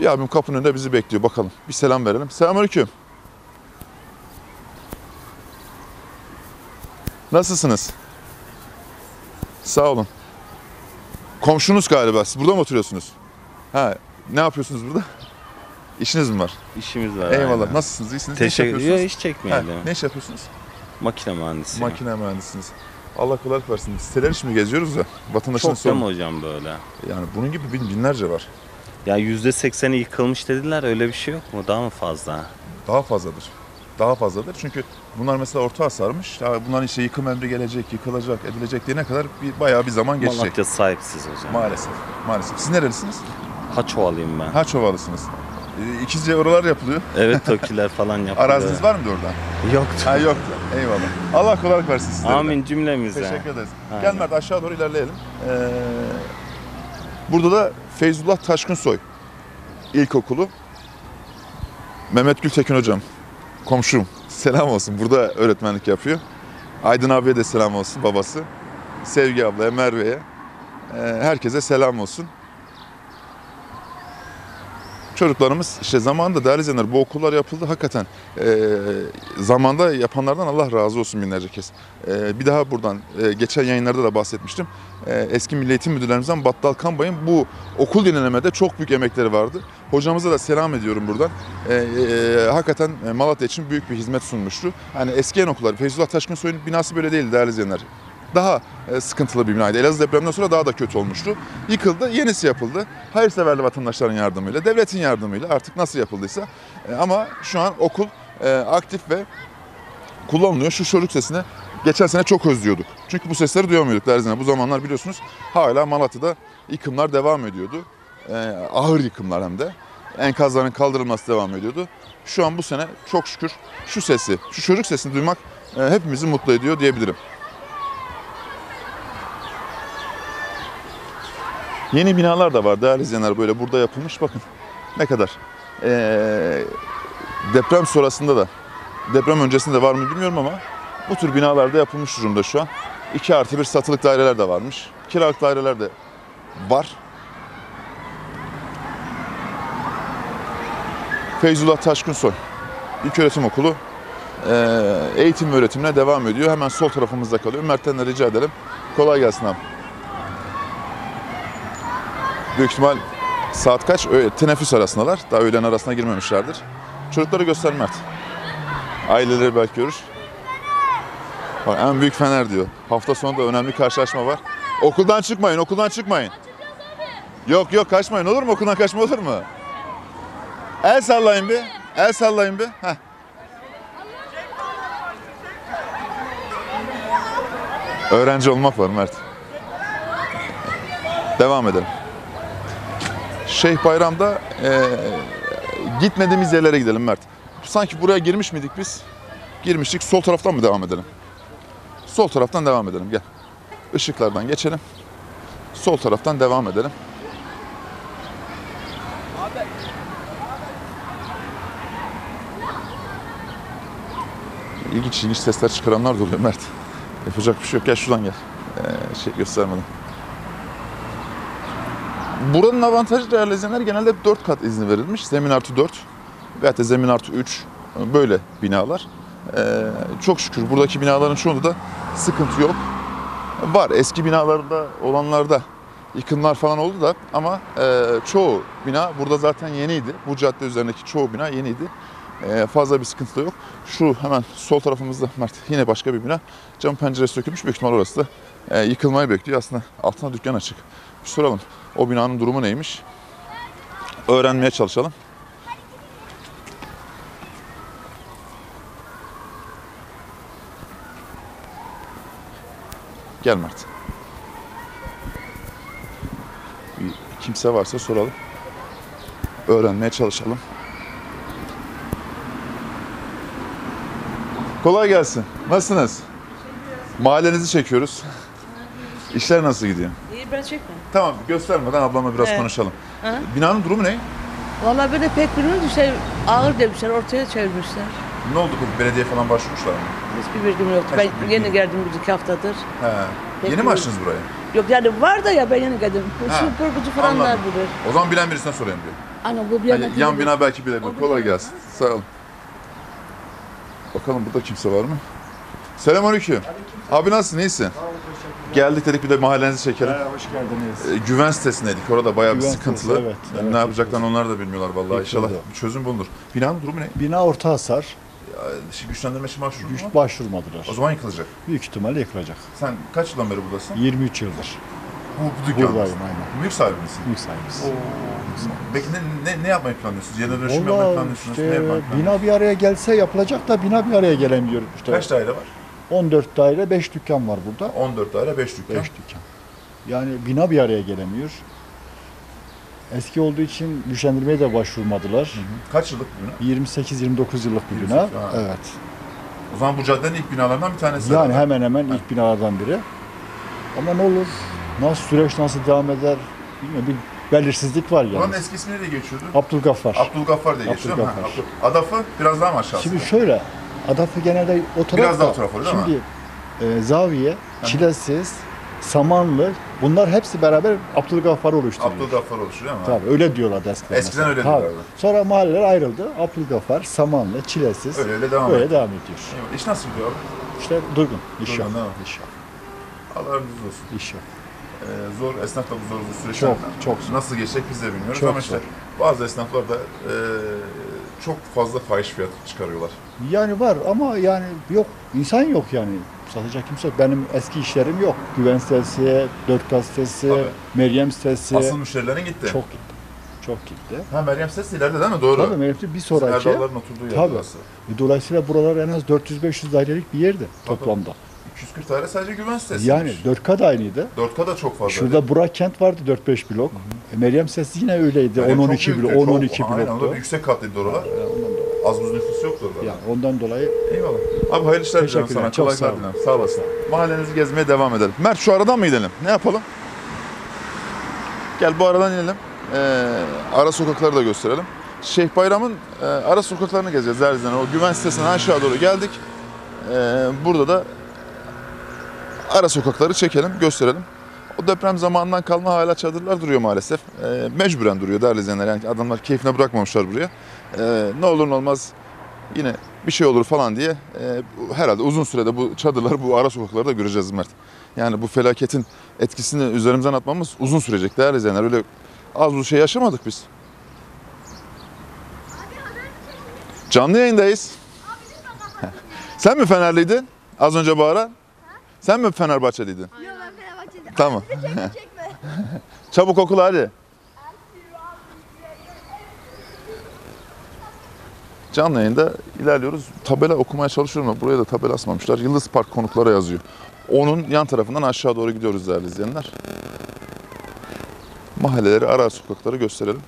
Bir abim kapının önünde bizi bekliyor bakalım. Bir selam verelim. Selamünaleyküm. Nasılsınız? Sağ olun. Komşunuz galiba. Siz burada mı oturuyorsunuz? Ha, ne yapıyorsunuz burada? İşiniz mi var? İşimiz var. Eyvallah. aynen. Nasılsınız? İyisiniz? Ne iş Teşekkür yapıyorsunuz? Yok iş çekmeyelim. Ha, ne iş yapıyorsunuz? Makine mühendisi. Makine mühendisiniz. Allah kolaylık versin. Siteler için mi geziyoruz da? Vatandaşın Çok mi sorunu. hocam böyle? Yani bunun gibi bin, binlerce var. Ya yüzde sekseni yıkılmış dediler öyle bir şey yok mu? Daha mı fazla? Daha fazladır. Daha fazladır. Çünkü bunlar mesela orta hasarmış. Bunların işte yıkım emri gelecek, yıkılacak, edilecek diye ne kadar bir, bayağı bir zaman geçecek. Malatya sahipsiz hocam. Maalesef. Maalesef. Siz nerelisiniz? Haçovalıyım ben. Ha Çovalısınız. Ee, İkizce oralar yapılıyor. Evet tokiler falan yapılıyor. Araziniz var mıydı orada? Yoktu. Ha yoktu. Eyvallah. Allah kolaylık versin sizlere. Amin cümlemize. Teşekkür ederiz. Aynen. Gel Mert aşağı doğru ilerleyelim. Ee, burada da Feyzullah Taşkınsoy İlkokulu. Mehmet Gültekin hocam. Komşum. Selam olsun. Burada öğretmenlik yapıyor. Aydın abiye de selam olsun babası. Sevgi ablaya, Merve'ye. Ee, herkese selam olsun. Çocuklarımız işte zamanında değerli izleyenler bu okullar yapıldı hakikaten e, zamanda yapanlardan Allah razı olsun binlerce kez. E, bir daha buradan e, geçen yayınlarda da bahsetmiştim. E, eski Milli Eğitim Müdürlerimizden Battal Kambay'ın bu okul yenilemede çok büyük emekleri vardı. Hocamıza da selam ediyorum buradan. E, e, hakikaten e, Malatya için büyük bir hizmet sunmuştu. Hani eski en okullar Feyzullah Taşkınsoy'un binası böyle değildi değerli izleyenler daha e, sıkıntılı bir binaydı. Elazığ depreminden sonra daha da kötü olmuştu. Yıkıldı, yenisi yapıldı. Hayırseverli vatandaşların yardımıyla, devletin yardımıyla artık nasıl yapıldıysa. E, Ama şu an okul aktif ve kullanılıyor. Şu çocuk sesini geçen sene çok özlüyorduk. Çünkü bu sesleri duyamıyorduk Derzine. Bu zamanlar biliyorsunuz hala Malatya'da yıkımlar devam ediyordu. E, ağır yıkımlar hem de. Enkazların kaldırılması devam ediyordu. Şu an bu sene çok şükür şu sesi, şu çocuk sesini duymak e, hepimizi mutlu ediyor diyebilirim. Yeni binalar da var değerli izleyenler böyle burada yapılmış bakın ne kadar. Ee, deprem sonrasında da deprem öncesinde de var mı bilmiyorum ama bu tür binalarda yapılmış durumda şu an. 2 artı 1 satılık daireler de varmış. Kiralık daireler de var. Feyzullah Taşkınsoy İlköğretim Okulu ee, eğitim ve öğretimine devam ediyor. Hemen sol tarafımızda kalıyor. Mert'ten de rica edelim. Kolay gelsin abi. Büyük ihtimal saat kaç? Ö- teneffüs arasındalar. Daha öğlen arasına girmemişlerdir. Çocukları göster Mert. Aileleri belki görür. Bak en büyük fener diyor. Hafta sonu da önemli karşılaşma var. Okuldan çıkmayın, okuldan çıkmayın. Yok yok kaçmayın olur mu? Okuldan kaçma olur mu? El sallayın bir. El sallayın bir. Heh. Öğrenci olmak var Mert. Devam edelim. Şeyh Bayram'da eee, gitmediğimiz yerlere gidelim Mert. Sanki buraya girmiş miydik biz? Girmiştik. Sol taraftan mı devam edelim? Sol taraftan devam edelim. Gel. Işıklardan geçelim. Sol taraftan devam edelim. İlginç ilginç sesler çıkaranlar da oluyor Mert. Yapacak bir şey yok. Gel şuradan gel. Ee, şey göstermeden. Buranın avantajı değerli izleyenler genelde hep 4 kat izni verilmiş. Zemin artı 4 veyahut da zemin artı 3 böyle binalar. Ee, çok şükür buradaki binaların çoğunda da sıkıntı yok. Var eski binalarda olanlarda yıkımlar falan oldu da ama e, çoğu bina burada zaten yeniydi. Bu cadde üzerindeki çoğu bina yeniydi. E, fazla bir sıkıntı da yok. Şu hemen sol tarafımızda Mert yine başka bir bina. Cam penceresi sökülmüş büyük ihtimal orası da e, yıkılmayı bekliyor. Aslında altına dükkan açık. Bir soralım o binanın durumu neymiş? Öğrenmeye çalışalım. Gel Mert. Bir kimse varsa soralım. Öğrenmeye çalışalım. Kolay gelsin. Nasılsınız? Mahallenizi çekiyoruz. İşler nasıl gidiyor? İyi ben çekme. Tamam göstermeden ablamla biraz Evet. konuşalım. Ha? Binanın durumu ne? Vallahi böyle pek bilmiyorum şey ağır demişler ortaya çevirmişler. Ne oldu peki? Belediye falan başvurmuşlar mı? Hiçbir bilgim yoktu. Hiçbir Ben bilgim yeni yok. geldim bir iki haftadır. He. Pek Yeni mi açtınız burayı? Yok yani var da ya ben yeni geldim. Ha, Şu pırgıcı falanlar anladım. bilir. O zaman bilen birisine sorayım diyor. Ana bu bir Hani yana yan bilir. bina belki bilebilir. Kolay gelsin. Sağ olun. Bakalım burada kimse var mı? Selamünaleyküm. Abi nasılsın? İyisin? Geldik dedik bir de mahallenizi çekelim. hoş geldiniz. Ee, güven sitesindeydik. Orada bayağı bir Güven sıkıntılı. sitesi, evet, Yani evet, ne yapacaklarını onlar da bilmiyorlar vallahi. Yıkıldı. İnşallah bir çözüm bulunur. Binanın durumu ne? Bina orta hasar. Şey, güçlendirme için başvurdu mu? Güç başvurmadılar. O zaman yıkılacak. Büyük ihtimalle yıkılacak. Sen kaç yıldan beri buradasın? 23 yıldır. Bu, bu dükkan. Buradayım aynen. Mülk sahibi misin? Mülk sahibiz. Peki ne, ne, ne yapmayı planlıyorsunuz? Yeni dönüşüm yapmayı Valla planlıyorsunuz? işte ne yapmayı planlıyorsunuz? bina bir araya gelse yapılacak da bina bir araya gelemiyor. İşte Kaç daire var? 14 daire 5 dükkan var burada. 14 daire 5 dükkan. 5 dükkan. Yani bina bir araya gelemiyor. Eski olduğu için güçlendirmeye de başvurmadılar. Kaç yıllık bir bina? 28-29 yıllık bir 28, bina. ha. Evet. O zaman bu caddenin ilk binalarından bir tanesi. Yani herhalde. hemen hemen ilk binalardan biri. Ama ne olur, nasıl süreç nasıl devam eder bilmiyorum. Bir belirsizlik var yani. Buranın eski ismi ne diye geçiyordu? Abdülgaffar. Abdülgaffar diye geçiyor değil mi? Abdülgaffar. Adafı biraz daha mı aşağısı? Şimdi şöyle, Adafı genelde o tarafta. Biraz daha o tarafa değil mi? Şimdi e, Zaviye, Çilesiz, Samanlı bunlar hepsi beraber Abdülgaffar oluşturuyor. Abdülgaffar değil mi? Tabii öyle diyorlardı eskiden. Eskiden mesela. öyle Tabii. diyorlardı. Sonra mahalleler ayrıldı. Abdülgaffar, Samanlı, Çilesiz. Öyle öyle devam Öyle ediyor. devam ediyor. İş nasıl gidiyor abi? İşte durgun. İş Durgun yok. değil mi? İş yok. Allah yardımcınız olsun. İş yok. Ee, zor, esnaf da bu zor bir süreç. Çok, çok zor. Nasıl geçecek biz de bilmiyoruz Çok ama işte zor. bazı esnaflar da e, çok fazla fahiş fiyat çıkarıyorlar. Yani var ama yani yok. insan yok yani. Satacak kimse yok. Benim eski işlerim yok. Güven sitesi, Dört Gazetesi, Tabii. Meryem sitesi. Asıl müşterilerin gitti. Çok gitti. Çok gitti. Ha Meryem Ses ileride değil mi? Doğru. Tabii Meryem Sitesi bir sonraki. Erdal'ların oturduğu yer Tabii. burası. Dolayısıyla buralar en az 400-500 dairelik bir yerdi toplamda. 240 daire sadece güven sitesi. Yani 4K da aynıydı. 4K da çok fazla. Şurada Burak Kent vardı 4-5 blok. E, Meryem Sitesi yine öyleydi. Yani 10-12 çok blok. büyüktü, 10-12 çok- Aynen, bloktu. orada yüksek katlıydı oralar. Az buz nüfus yoktu orada. Yani ondan dolayı Eyvallah. Abi hayırlı işler Teşekkürler, sana. çok Kolaylıklar sağ dilerim. Sağ olasın. Mahallenizi gezmeye devam edelim. Mert şu aradan mı gidelim? Ne yapalım? Gel bu aradan inelim. Ee, ara sokakları da gösterelim. Şeyh Bayram'ın e, ara sokaklarını gezeceğiz Erzden'e. O güven sitesinden aşağı doğru geldik. Ee, burada da ara sokakları çekelim, gösterelim. O deprem zamanından kalma hala çadırlar duruyor maalesef. Ee, mecburen duruyor değerli izleyenler. Yani adamlar keyfine bırakmamışlar buraya. Ee, ne olur ne olmaz yine bir şey olur falan diye e, bu- herhalde uzun sürede bu çadırları, bu ara sokakları da göreceğiz Mert. Yani bu felaketin etkisini üzerimizden atmamız uzun sürecek değerli izleyenler. Öyle az bir şey yaşamadık biz. Canlı yayındayız. Sen mi Fenerliydin? Az önce bağıran. Sen mi Fenerbahçeliydin? Yok ben Fenerbahçe'de. Tamam. Abi çekme çekme. Çabuk okula hadi. Canlı yayında ilerliyoruz. Tabela okumaya çalışıyorum ama buraya da tabela asmamışlar. Yıldız Park konuklara yazıyor. Onun yan tarafından aşağı doğru gidiyoruz değerli izleyenler. Mahalleleri, ara sokakları gösterelim.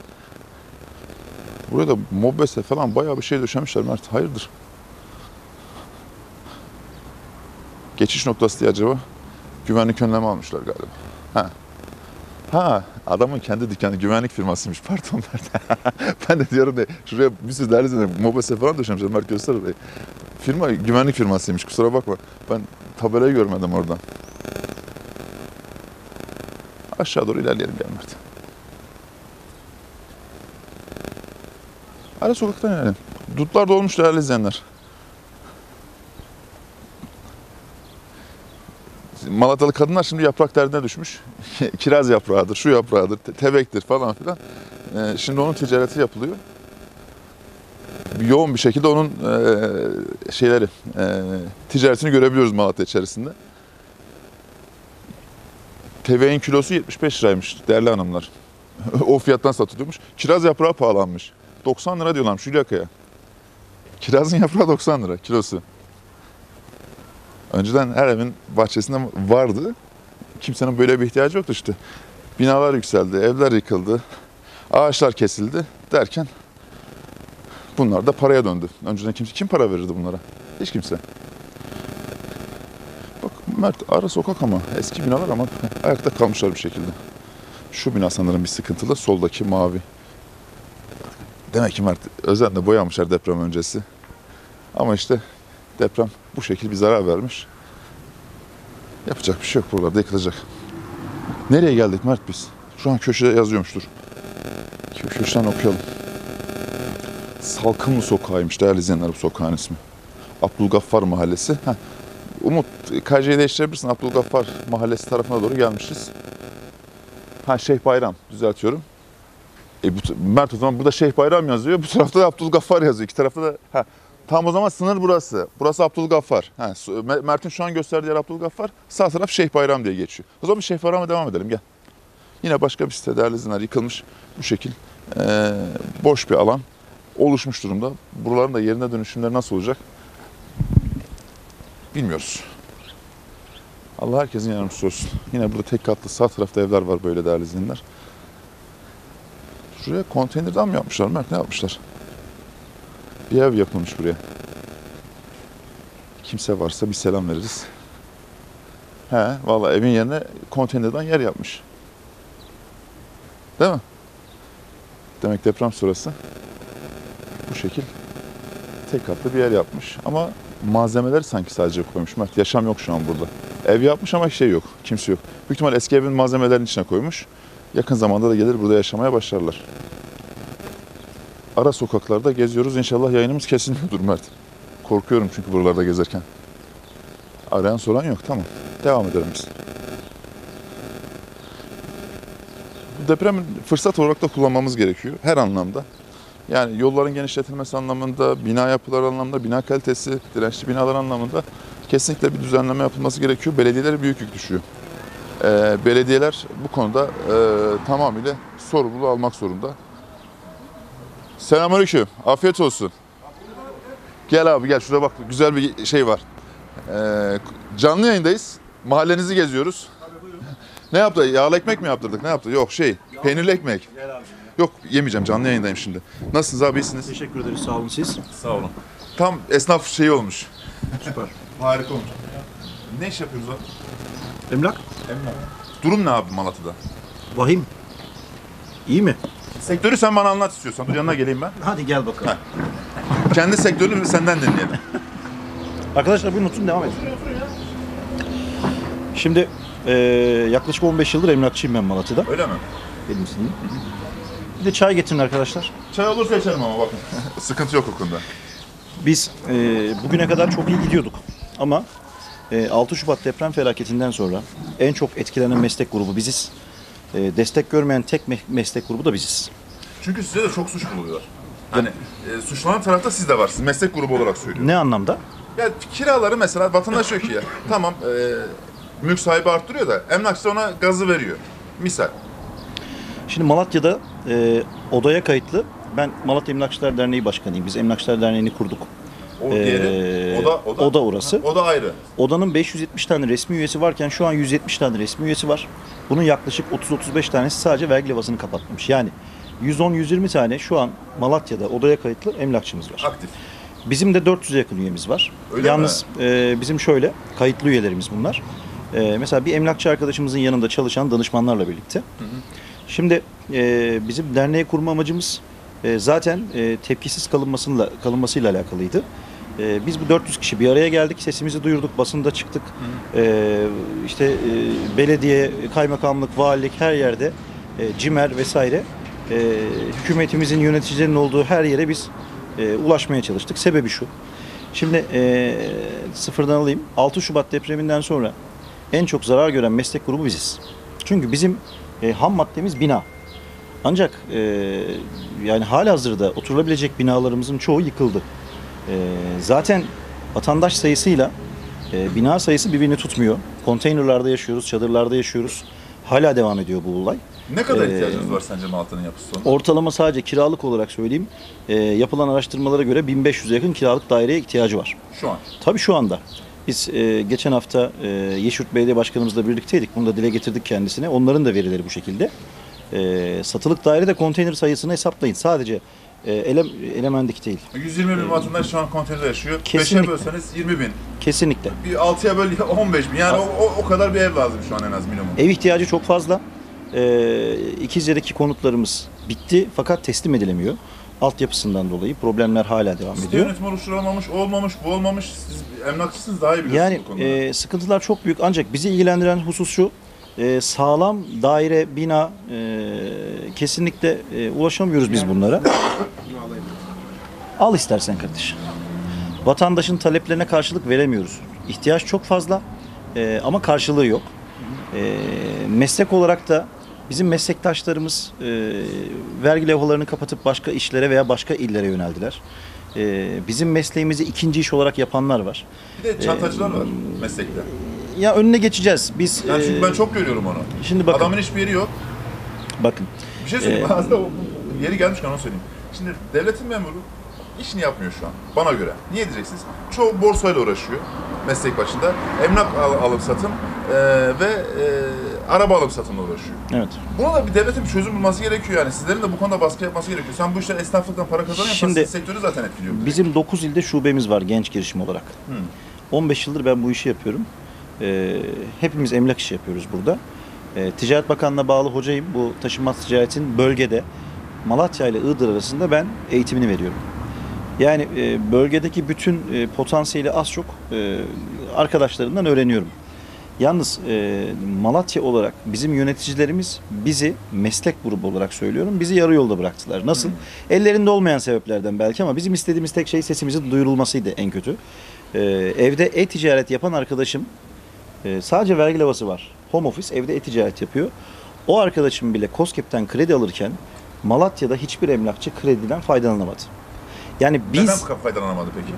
Buraya da mobese falan bayağı bir şey döşemişler Mert. Hayırdır? Geçiş noktası diye acaba güvenlik önlemi almışlar galiba. Ha. Ha adamın kendi dükkanı güvenlik firmasıymış pardon Mert. ben de diyorum ne şuraya bir sürü değerli izleyenler mobese falan döşemişler Mert göster orayı. Firma güvenlik firmasıymış kusura bakma. Ben tabelayı görmedim oradan. Aşağı doğru ilerleyelim gel Mert. Ara sokaktan ilerleyelim. Dutlar dolmuş değerli izleyenler. Malatyalı kadınlar şimdi yaprak derdine düşmüş. Kiraz yaprağıdır, şu yaprağıdır, te- tebektir falan filan. Ee, şimdi onun ticareti yapılıyor. Yoğun bir şekilde onun e, şeyleri, e, ticaretini görebiliyoruz Malatya içerisinde. Teveğin kilosu 75 liraymış değerli hanımlar. o fiyattan satılıyormuş. Kiraz yaprağı pahalanmış. 90 lira diyorlarmış Hülyaka'ya. Kirazın yaprağı 90 lira kilosu. Önceden her evin bahçesinde vardı. Kimsenin böyle bir ihtiyacı yoktu işte. Binalar yükseldi, evler yıkıldı, ağaçlar kesildi derken bunlar da paraya döndü. Önceden kimse kim para verirdi bunlara? Hiç kimse. Bak Mert ara sokak ama eski binalar ama ayakta kalmışlar bir şekilde. Şu bina sanırım bir sıkıntılı. Soldaki mavi. Demek ki Mert özenle boyamışlar deprem öncesi. Ama işte deprem bu şekilde bir zarar vermiş. Yapacak bir şey yok buralarda yıkılacak. Nereye geldik Mert biz? Şu an köşede yazıyormuştur. Kö köşeden okuyalım. Salkımlı sokağıymış değerli izleyenler bu sokağın ismi. Abdülgaffar Mahallesi. Heh. Umut KC'yi değiştirebilirsin. Abdülgaffar Mahallesi tarafına doğru gelmişiz. Ha Şeyh Bayram düzeltiyorum. E bu, Mert o zaman burada Şeyh Bayram yazıyor. Bu tarafta da Abdülgaffar yazıyor. İki tarafta da ha, Tam o zaman sınır burası. Burası Abdülgaffar. Mert'in şu an gösterdiği yer Abdülgaffar. Sağ taraf Şeyh Bayram diye geçiyor. O zaman Şeyh Bayram'a devam edelim gel. Yine başka bir site değerli izleyenler yıkılmış. Bu şekil eee, boş bir alan oluşmuş durumda. Buraların da yerine dönüşümleri nasıl olacak? Bilmiyoruz. Allah herkesin yardımcısı olsun. Yine burada tek katlı sağ tarafta evler var böyle değerli izleyenler. Şuraya konteynerden mi yapmışlar Mert? Ne yapmışlar? Bir ev yapılmış buraya. Kimse varsa bir selam veririz. He, vallahi evin yerine konteynerden yer yapmış. Değil mi? Demek deprem sonrası bu şekil tek katlı bir yer yapmış. Ama malzemeleri sanki sadece koymuş. Mert yaşam yok şu an burada. Ev yapmış ama şey yok. Kimse yok. Büyük ihtimal eski evin malzemelerini içine koymuş. Yakın zamanda da gelir burada yaşamaya başlarlar. Ara sokaklarda geziyoruz. İnşallah yayınımız kesilmiyordur Mert. Korkuyorum çünkü buralarda gezerken. Arayan soran yok. Tamam. Devam edelim biz. Bu depremi fırsat olarak da kullanmamız gerekiyor. Her anlamda. Yani yolların genişletilmesi anlamında, bina yapıları anlamında, bina kalitesi, dirençli binalar anlamında kesinlikle bir düzenleme yapılması gerekiyor. Belediyelere büyük yük düşüyor. Ee, belediyeler bu konuda e, tamamıyla sorumluluğu almak zorunda. Selamünaleyküm. Afiyet olsun. Gel abi gel şurada bak güzel bir şey var. Ee, canlı yayındayız. Mahallenizi geziyoruz. ne yaptı? Yağlı ekmek mi yaptırdık? Ne yaptı? Yok şey, peynirli ekmek. Yok yemeyeceğim canlı yayındayım şimdi. Nasılsınız abi iyisiniz? Teşekkür ederiz. Sağ olun siz. Sağ olun. Tam esnaf şeyi olmuş. Süper. Harika olmuş. Ne iş yapıyoruz abi? Emlak. Emlak. Durum ne abi Malatya'da? Vahim. İyi mi? Sektörü sen bana anlat istiyorsan. Dur yanına geleyim ben. Hadi gel bakalım. Kendi sektörünü senden dinleyelim. Arkadaşlar buyurun oturun devam edin. Şimdi eee, yaklaşık 15 yıldır emlakçıyım ben Malatya'da. Öyle mi? Benim sizin. Bir de çay getirin arkadaşlar. Çay olursa içerim ama bakın. Sıkıntı yok o konuda. Biz eee, bugüne kadar çok iyi gidiyorduk. Ama eee, 6 Şubat deprem felaketinden sonra en çok etkilenen meslek grubu biziz. Eee, destek görmeyen tek me- meslek grubu da biziz. Çünkü size de çok suç buluyorlar. Hani e, suçlanan tarafta siz de varsınız. Meslek grubu olarak söylüyorum. Ne anlamda? Ya kiraları mesela vatandaş diyor ki ya tamam e, mülk sahibi arttırıyor da emlakçı ona gazı veriyor. Misal. Şimdi Malatya'da e, odaya kayıtlı. Ben Malatya Emlakçılar Derneği Başkanıyım. Biz Emlakçılar Derneği'ni kurduk. O diğeri, oda- oda? oda orası. O da ayrı. Odanın 570 tane resmi üyesi varken şu an 170 tane resmi üyesi var. Bunun yaklaşık 30-35 tanesi sadece vergi levhasını kapatmamış. Yani 110-120 tane şu an Malatya'da odaya kayıtlı emlakçımız var. Aktif. Bizim de 400'e yakın üyemiz var. Öyle Yalnız e, bizim şöyle kayıtlı üyelerimiz bunlar. E, mesela bir emlakçı arkadaşımızın yanında çalışan danışmanlarla birlikte. Şimdi e, bizim derneği kurma amacımız e, zaten e, tepkisiz kalınmasıyla, kalınmasıyla alakalıydı. E, biz bu 400 kişi bir araya geldik, sesimizi duyurduk, basında çıktık. E, işte e, belediye, kaymakamlık, valilik her yerde, e, CİMER vesaire e, hükümetimizin yöneticilerinin olduğu her yere biz e, ulaşmaya çalıştık. Sebebi şu. Şimdi e, sıfırdan alayım. 6 Şubat depreminden sonra en çok zarar gören meslek grubu biziz. Çünkü bizim e, ham maddemiz bina. Ancak e, yani halihazırda oturulabilecek binalarımızın çoğu yıkıldı. E, zaten vatandaş sayısıyla e, bina sayısı birbirini tutmuyor. Konteynerlarda yaşıyoruz, çadırlarda yaşıyoruz. Hala devam ediyor bu olay. Ne kadar Ee, ihtiyacınız var sence Malatya'nın yapısı sonunda? Ortalama sadece kiralık olarak söyleyeyim. e, yapılan araştırmalara göre 1500'e yakın kiralık daireye ihtiyacı var. Şu an. Tabii şu anda. Biz e, geçen hafta e, Yeşilyurt Belediye Başkanımızla birlikteydik. Bunu da dile getirdik kendisine. Onların da verileri bu şekilde. E, satılık dairede konteyner sayısını hesaplayın. Sadece e, ele, Elemendik değil. 120 bin vatandaş şu an konteynerde yaşıyor. 5'e Kesinlikle. bölseniz 20 bin. Kesinlikle. Bir 6'ya böl 15 bin. Yani o, o, o kadar bir ev lazım şu an en az minimum. Ev ihtiyacı çok fazla. Ee, İkizce'deki konutlarımız bitti fakat teslim edilemiyor. Altyapısından dolayı problemler hala devam Site ediyor. yönetimi oluşturulamamış, olmamış, bu olmamış. Siz emlakçısınız daha iyi biliyorsunuz Yani bu konuda. e, sıkıntılar çok büyük ancak bizi ilgilendiren husus şu. E, sağlam daire, bina e, kesinlikle e, ulaşamıyoruz biz bunlara. Al istersen kardeşim. Vatandaşın taleplerine karşılık veremiyoruz. İhtiyaç çok fazla e, ama karşılığı yok. E, meslek olarak da bizim meslektaşlarımız e, vergi levhalarını kapatıp başka işlere veya başka illere yöneldiler. E, bizim mesleğimizi ikinci iş olarak yapanlar var. Bir de çantacılar var meslekte. Ya önüne geçeceğiz. Biz Yani çünkü e, ben çok görüyorum onu. Şimdi bakın. Adamın hiçbir yeri yok. bakın. Bir şey söyleyeyim. Ee, Aslında o- yeri gelmişken onu söyleyeyim. Şimdi devletin memuru işini yapmıyor şu an. Bana göre. Niye diyeceksiniz? Çoğu borsayla uğraşıyor meslek başında. Emlak al- alım satım e, ve e, araba alım satımla uğraşıyor. Evet. Buna da bir devletin bir çözüm bulması gerekiyor yani. Sizlerin de bu konuda baskı yapması gerekiyor. Sen bu işten esnaflıktan para kazanıyorsan Şimdi- sizin sektörü zaten etkiliyor. Bizim 9 ilde şubemiz var genç girişim olarak. Hı. 15 yıldır ben bu işi yapıyorum. Ee, hepimiz emlak işi yapıyoruz burada. Ee, Ticaret Bakanlığı'na bağlı hocayım. Bu taşınmaz ticaretin bölgede Malatya ile Iğdır arasında ben eğitimini veriyorum. Yani e, bölgedeki bütün e, potansiyeli az çok e, arkadaşlarımdan öğreniyorum. Yalnız e, Malatya olarak bizim yöneticilerimiz bizi meslek grubu olarak söylüyorum. Bizi yarı yolda bıraktılar. Nasıl? Ellerinde olmayan sebeplerden belki ama bizim istediğimiz tek şey sesimizin duyurulmasıydı en kötü. E, evde e-ticaret yapan arkadaşım e, sadece vergi levhası var. Home office evde e-ticaret yapıyor. O arkadaşım bile COSGAP'ten kredi alırken Malatya'da hiçbir emlakçı krediden faydalanamadı. Yani biz Neden faydalanamadı peki?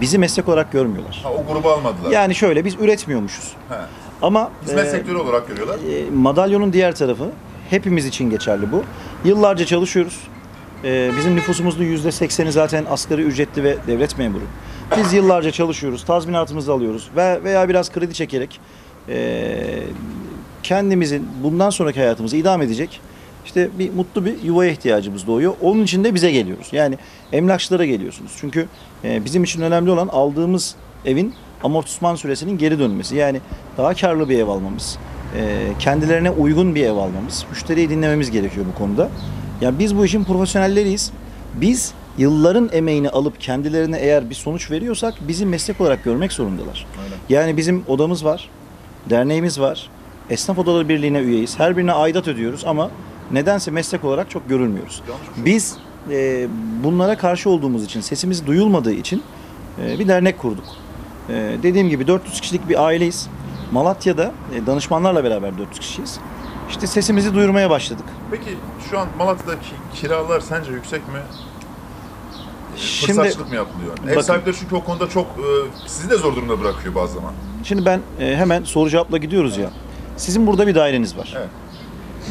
bizi meslek olarak görmüyorlar. Ha, o grubu almadılar. Yani şöyle biz üretmiyormuşuz. He. Ama Hizmet e, sektörü olarak görüyorlar. e, madalyonun diğer tarafı hepimiz için geçerli bu. Yıllarca çalışıyoruz. E, bizim nüfusumuzun yüzde sekseni zaten asgari ücretli ve devlet memuru. Biz yıllarca çalışıyoruz, tazminatımızı alıyoruz ve veya biraz kredi çekerek e, kendimizin bundan sonraki hayatımızı idame edecek işte bir mutlu bir yuvaya ihtiyacımız doğuyor. Onun için de bize geliyoruz. Yani emlakçılara geliyorsunuz. Çünkü e, bizim için önemli olan aldığımız evin amortisman süresinin geri dönmesi. Yani daha karlı bir ev almamız, e, kendilerine uygun bir ev almamız, müşteriyi dinlememiz gerekiyor bu konuda. Yani biz bu işin profesyonelleriyiz. Biz yılların emeğini alıp kendilerine eğer bir sonuç veriyorsak bizi meslek olarak görmek zorundalar. Yani bizim odamız var, derneğimiz var, esnaf odaları birliğine üyeyiz. Her birine aidat ödüyoruz ama nedense meslek olarak çok görülmüyoruz. Biz e, bunlara karşı olduğumuz için, sesimiz duyulmadığı için e, bir dernek kurduk. E, dediğim gibi 400 kişilik bir aileyiz. Malatya'da e, danışmanlarla beraber 400 kişiyiz. İşte sesimizi duyurmaya başladık. Peki şu an Malatya'daki kiralar sence yüksek mi? Şimdi- Fırsatçılık mı yapılıyor? Ev Bakın. sahipleri çünkü o konuda çok e, sizi de zor durumda bırakıyor bazı zaman. Şimdi ben e, hemen soru cevapla gidiyoruz ya. Sizin burada bir daireniz var. Evet.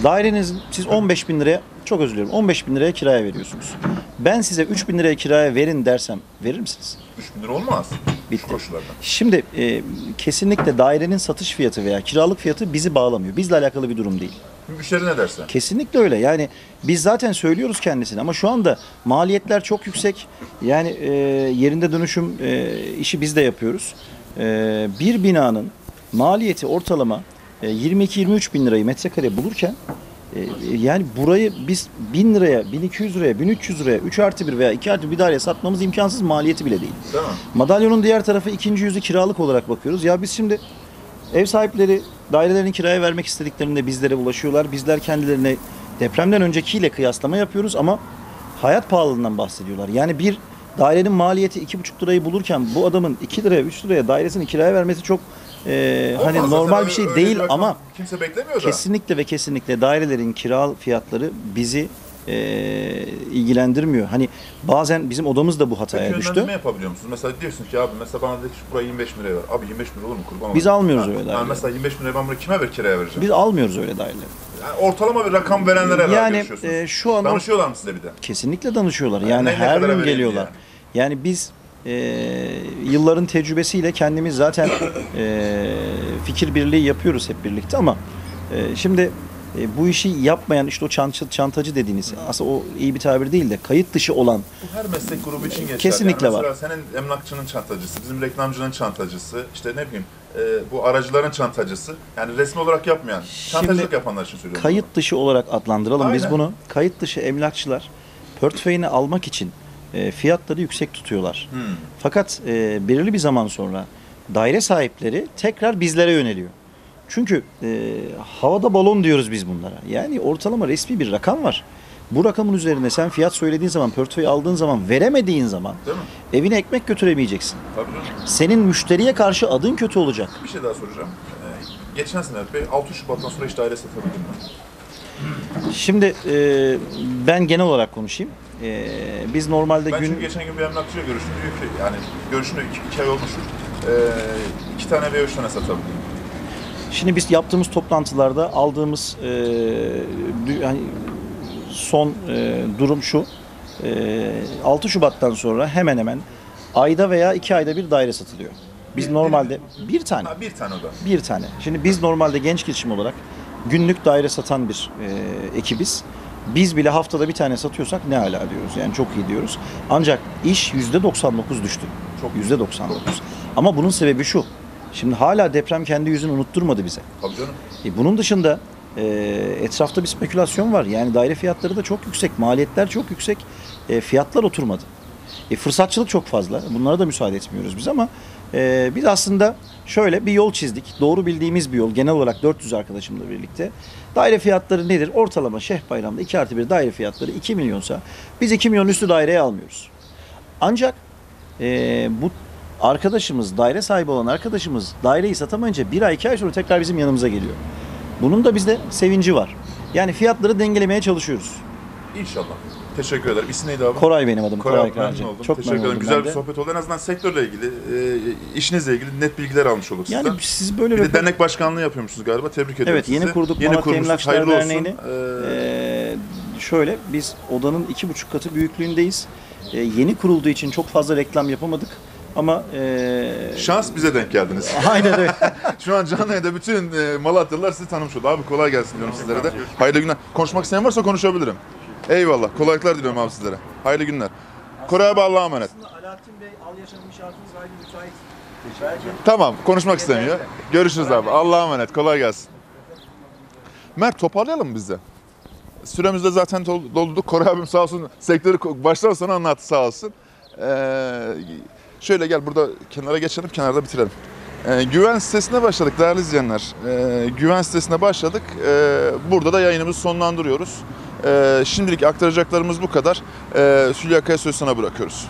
Daireniz siz 15 bin liraya çok özür diliyorum 15 bin liraya kiraya veriyorsunuz. Ben size 3 bin liraya kiraya verin dersem verir misiniz? 3 bin lira olmaz. Bitti. Şimdi e, kesinlikle dairenin satış fiyatı veya kiralık fiyatı bizi bağlamıyor. Bizle alakalı bir durum değil. Müşteri ne derse. Kesinlikle öyle. Yani biz zaten söylüyoruz kendisine ama şu anda maliyetler çok yüksek. Yani e, yerinde dönüşüm e, işi biz de yapıyoruz. E, bir binanın maliyeti ortalama e, 22-23 bin lirayı metrekare bulurken e, yani burayı biz 1000 liraya, 1200 liraya, 1300 liraya 3 artı 1 veya 2 artı bir daireye satmamız imkansız maliyeti bile değil. Mi? Madalyonun diğer tarafı ikinci yüzü kiralık olarak bakıyoruz. Ya biz şimdi ev sahipleri dairelerini kiraya vermek istediklerinde bizlere ulaşıyorlar. Bizler kendilerine depremden öncekiyle kıyaslama yapıyoruz ama hayat pahalılığından bahsediyorlar. Yani bir dairenin maliyeti iki buçuk lirayı bulurken bu adamın 2 liraya 3 liraya dairesini kiraya vermesi çok e, hani normal bir şey öyle değil rakam ama kimse beklemiyor da. kesinlikle ve kesinlikle dairelerin kira fiyatları bizi e, ilgilendirmiyor. Hani bazen bizim odamız da bu hataya Peki düştü. yönlendirme yapabiliyor musunuz? Mesela diyorsun ki abi mesela bana dedi ki buraya 25 bin liraya ver. Abi 25 bin olur mu kurban Biz almıyoruz Ha, öyle daireleri. mesela 25 bin liraya ben buraya kime ver kiraya vereceğim? Biz almıyoruz öyle daireleri. Yani ortalama bir rakam verenlere Yani e, şu an Danışıyorlar mı size bir de? Kesinlikle danışıyorlar. Yani Yani her gün geliyorlar. Yani, biz e, yılların tecrübesiyle kendimiz zaten e, fikir birliği yapıyoruz hep birlikte ama e, şimdi e, bu işi yapmayan işte o çantacı, çantacı dediğiniz aslında o iyi bir tabir değil de kayıt dışı olan Bu her meslek grubu için geçerli. Kesinlikle yani var. senin emlakçının çantacısı, bizim reklamcının çantacısı, işte ne bileyim e, bu aracıların çantacısı. Yani resmi olarak yapmayan, çantacılık yapanlar için söylüyorum. kayıt dışı olarak adlandıralım biz Aynen. bunu. Kayıt dışı emlakçılar portföyünü almak için e, fiyatları yüksek tutuyorlar. Hmm. Fakat e, belirli bir zaman sonra daire sahipleri tekrar bizlere yöneliyor. Çünkü e, havada balon diyoruz biz bunlara. Yani ortalama resmi bir rakam var. Bu rakamın üzerine sen fiyat söylediğin zaman, portföy aldığın zaman, veremediğin zaman Değil mi? evine ekmek götüremeyeceksin. Tabii canım. Senin müşteriye karşı adın kötü olacak. Bir şey daha soracağım. Ee, geçen sene Bey 6 Şubat'tan sonra hiç daire satabildin mi? Şimdi e, ben genel olarak konuşayım. E, biz normalde Ben gün çünkü geçen gün bir emlakçıyla görüştüm. Diyor ki yani görüşünü iki, iki ay olmuştur. Ee, iki tane veya üç tane satabildim. Şimdi biz yaptığımız toplantılarda aldığımız e, hani son e, durum şu. E, 6 Şubat'tan sonra hemen hemen ayda veya iki ayda bir daire satılıyor. Biz normalde bir tane. Ha, bir tane o da. Bir tane. Şimdi biz normalde genç girişim olarak günlük daire satan bir e, ekibiz. Biz bile haftada bir tane satıyorsak ne ala diyoruz. Yani çok iyi diyoruz. Ancak iş %99 düştü. Çok %99. Ama bunun sebebi şu. Şimdi hala deprem kendi yüzünü unutturmadı bize. Tabii canım. E, bunun dışında e, etrafta bir spekülasyon var. Yani daire fiyatları da çok yüksek, maliyetler çok yüksek, e, fiyatlar oturmadı. E, fırsatçılık çok fazla. Bunlara da müsaade etmiyoruz biz ama e, biz aslında şöyle bir yol çizdik. Doğru bildiğimiz bir yol. Genel olarak 400 arkadaşımla birlikte. Daire fiyatları nedir? Ortalama Şeyh Bayram'da 2 artı 1 daire fiyatları 2 milyonsa biz 2 milyon üstü daireye almıyoruz. Ancak e, bu arkadaşımız, daire sahibi olan arkadaşımız daireyi satamayınca bir ay iki ay sonra tekrar bizim yanımıza geliyor. Bunun da bizde sevinci var. Yani fiyatları dengelemeye çalışıyoruz. İnşallah. Teşekkür ederim. İsim neydi abi? Koray benim adım. Koray, Koray Kırancı. oldum. Çok Teşekkür memnun ederim. oldum Güzel bir sohbet oldu. En azından sektörle ilgili, e, işinizle ilgili net bilgiler almış olduk Yani sizden. siz böyle bir de dernek başkanlığı yapıyormuşsunuz galiba. Tebrik ediyorum Evet yeni sizi. kurduk Yeni Malatya. Emlakçılar. Derneği'ni. Ee, Ee, şöyle biz odanın iki buçuk katı büyüklüğündeyiz. Ee, yeni kurulduğu için çok fazla reklam yapamadık. Ama ee, Şans bize denk geldiniz. Aynen öyle. Şu an canlı yayında bütün e, Malatyalılar sizi tanımış oldu. Abi kolay gelsin diyorum sizlere de. Hayırlı günler. Konuşmak isteyen varsa konuşabilirim. Eyvallah. Kolaylıklar diliyorum abi sizlere. Hayırlı günler. Koray abi Allah'a emanet. Alaaddin Bey al yaşamın şartınız gayri müsait. Tamam konuşmak istemiyor. Görüşürüz abi. Allah'a emanet. Kolay gelsin. Mert toparlayalım mı biz de? Süremiz de zaten dol- doldurduk. Koray abim sağ olsun sektörü ko- baştan sona anlattı sağ olsun. Ee, şöyle gel burada kenara geçelim, kenarda bitirelim. Ee, güven sitesine başladık değerli izleyenler. Ee, güven sitesine başladık. Ee, burada da yayınımızı sonlandırıyoruz. Ee, şimdilik aktaracaklarımız bu kadar. Ee, Hülya Kaya sözü sana bırakıyoruz.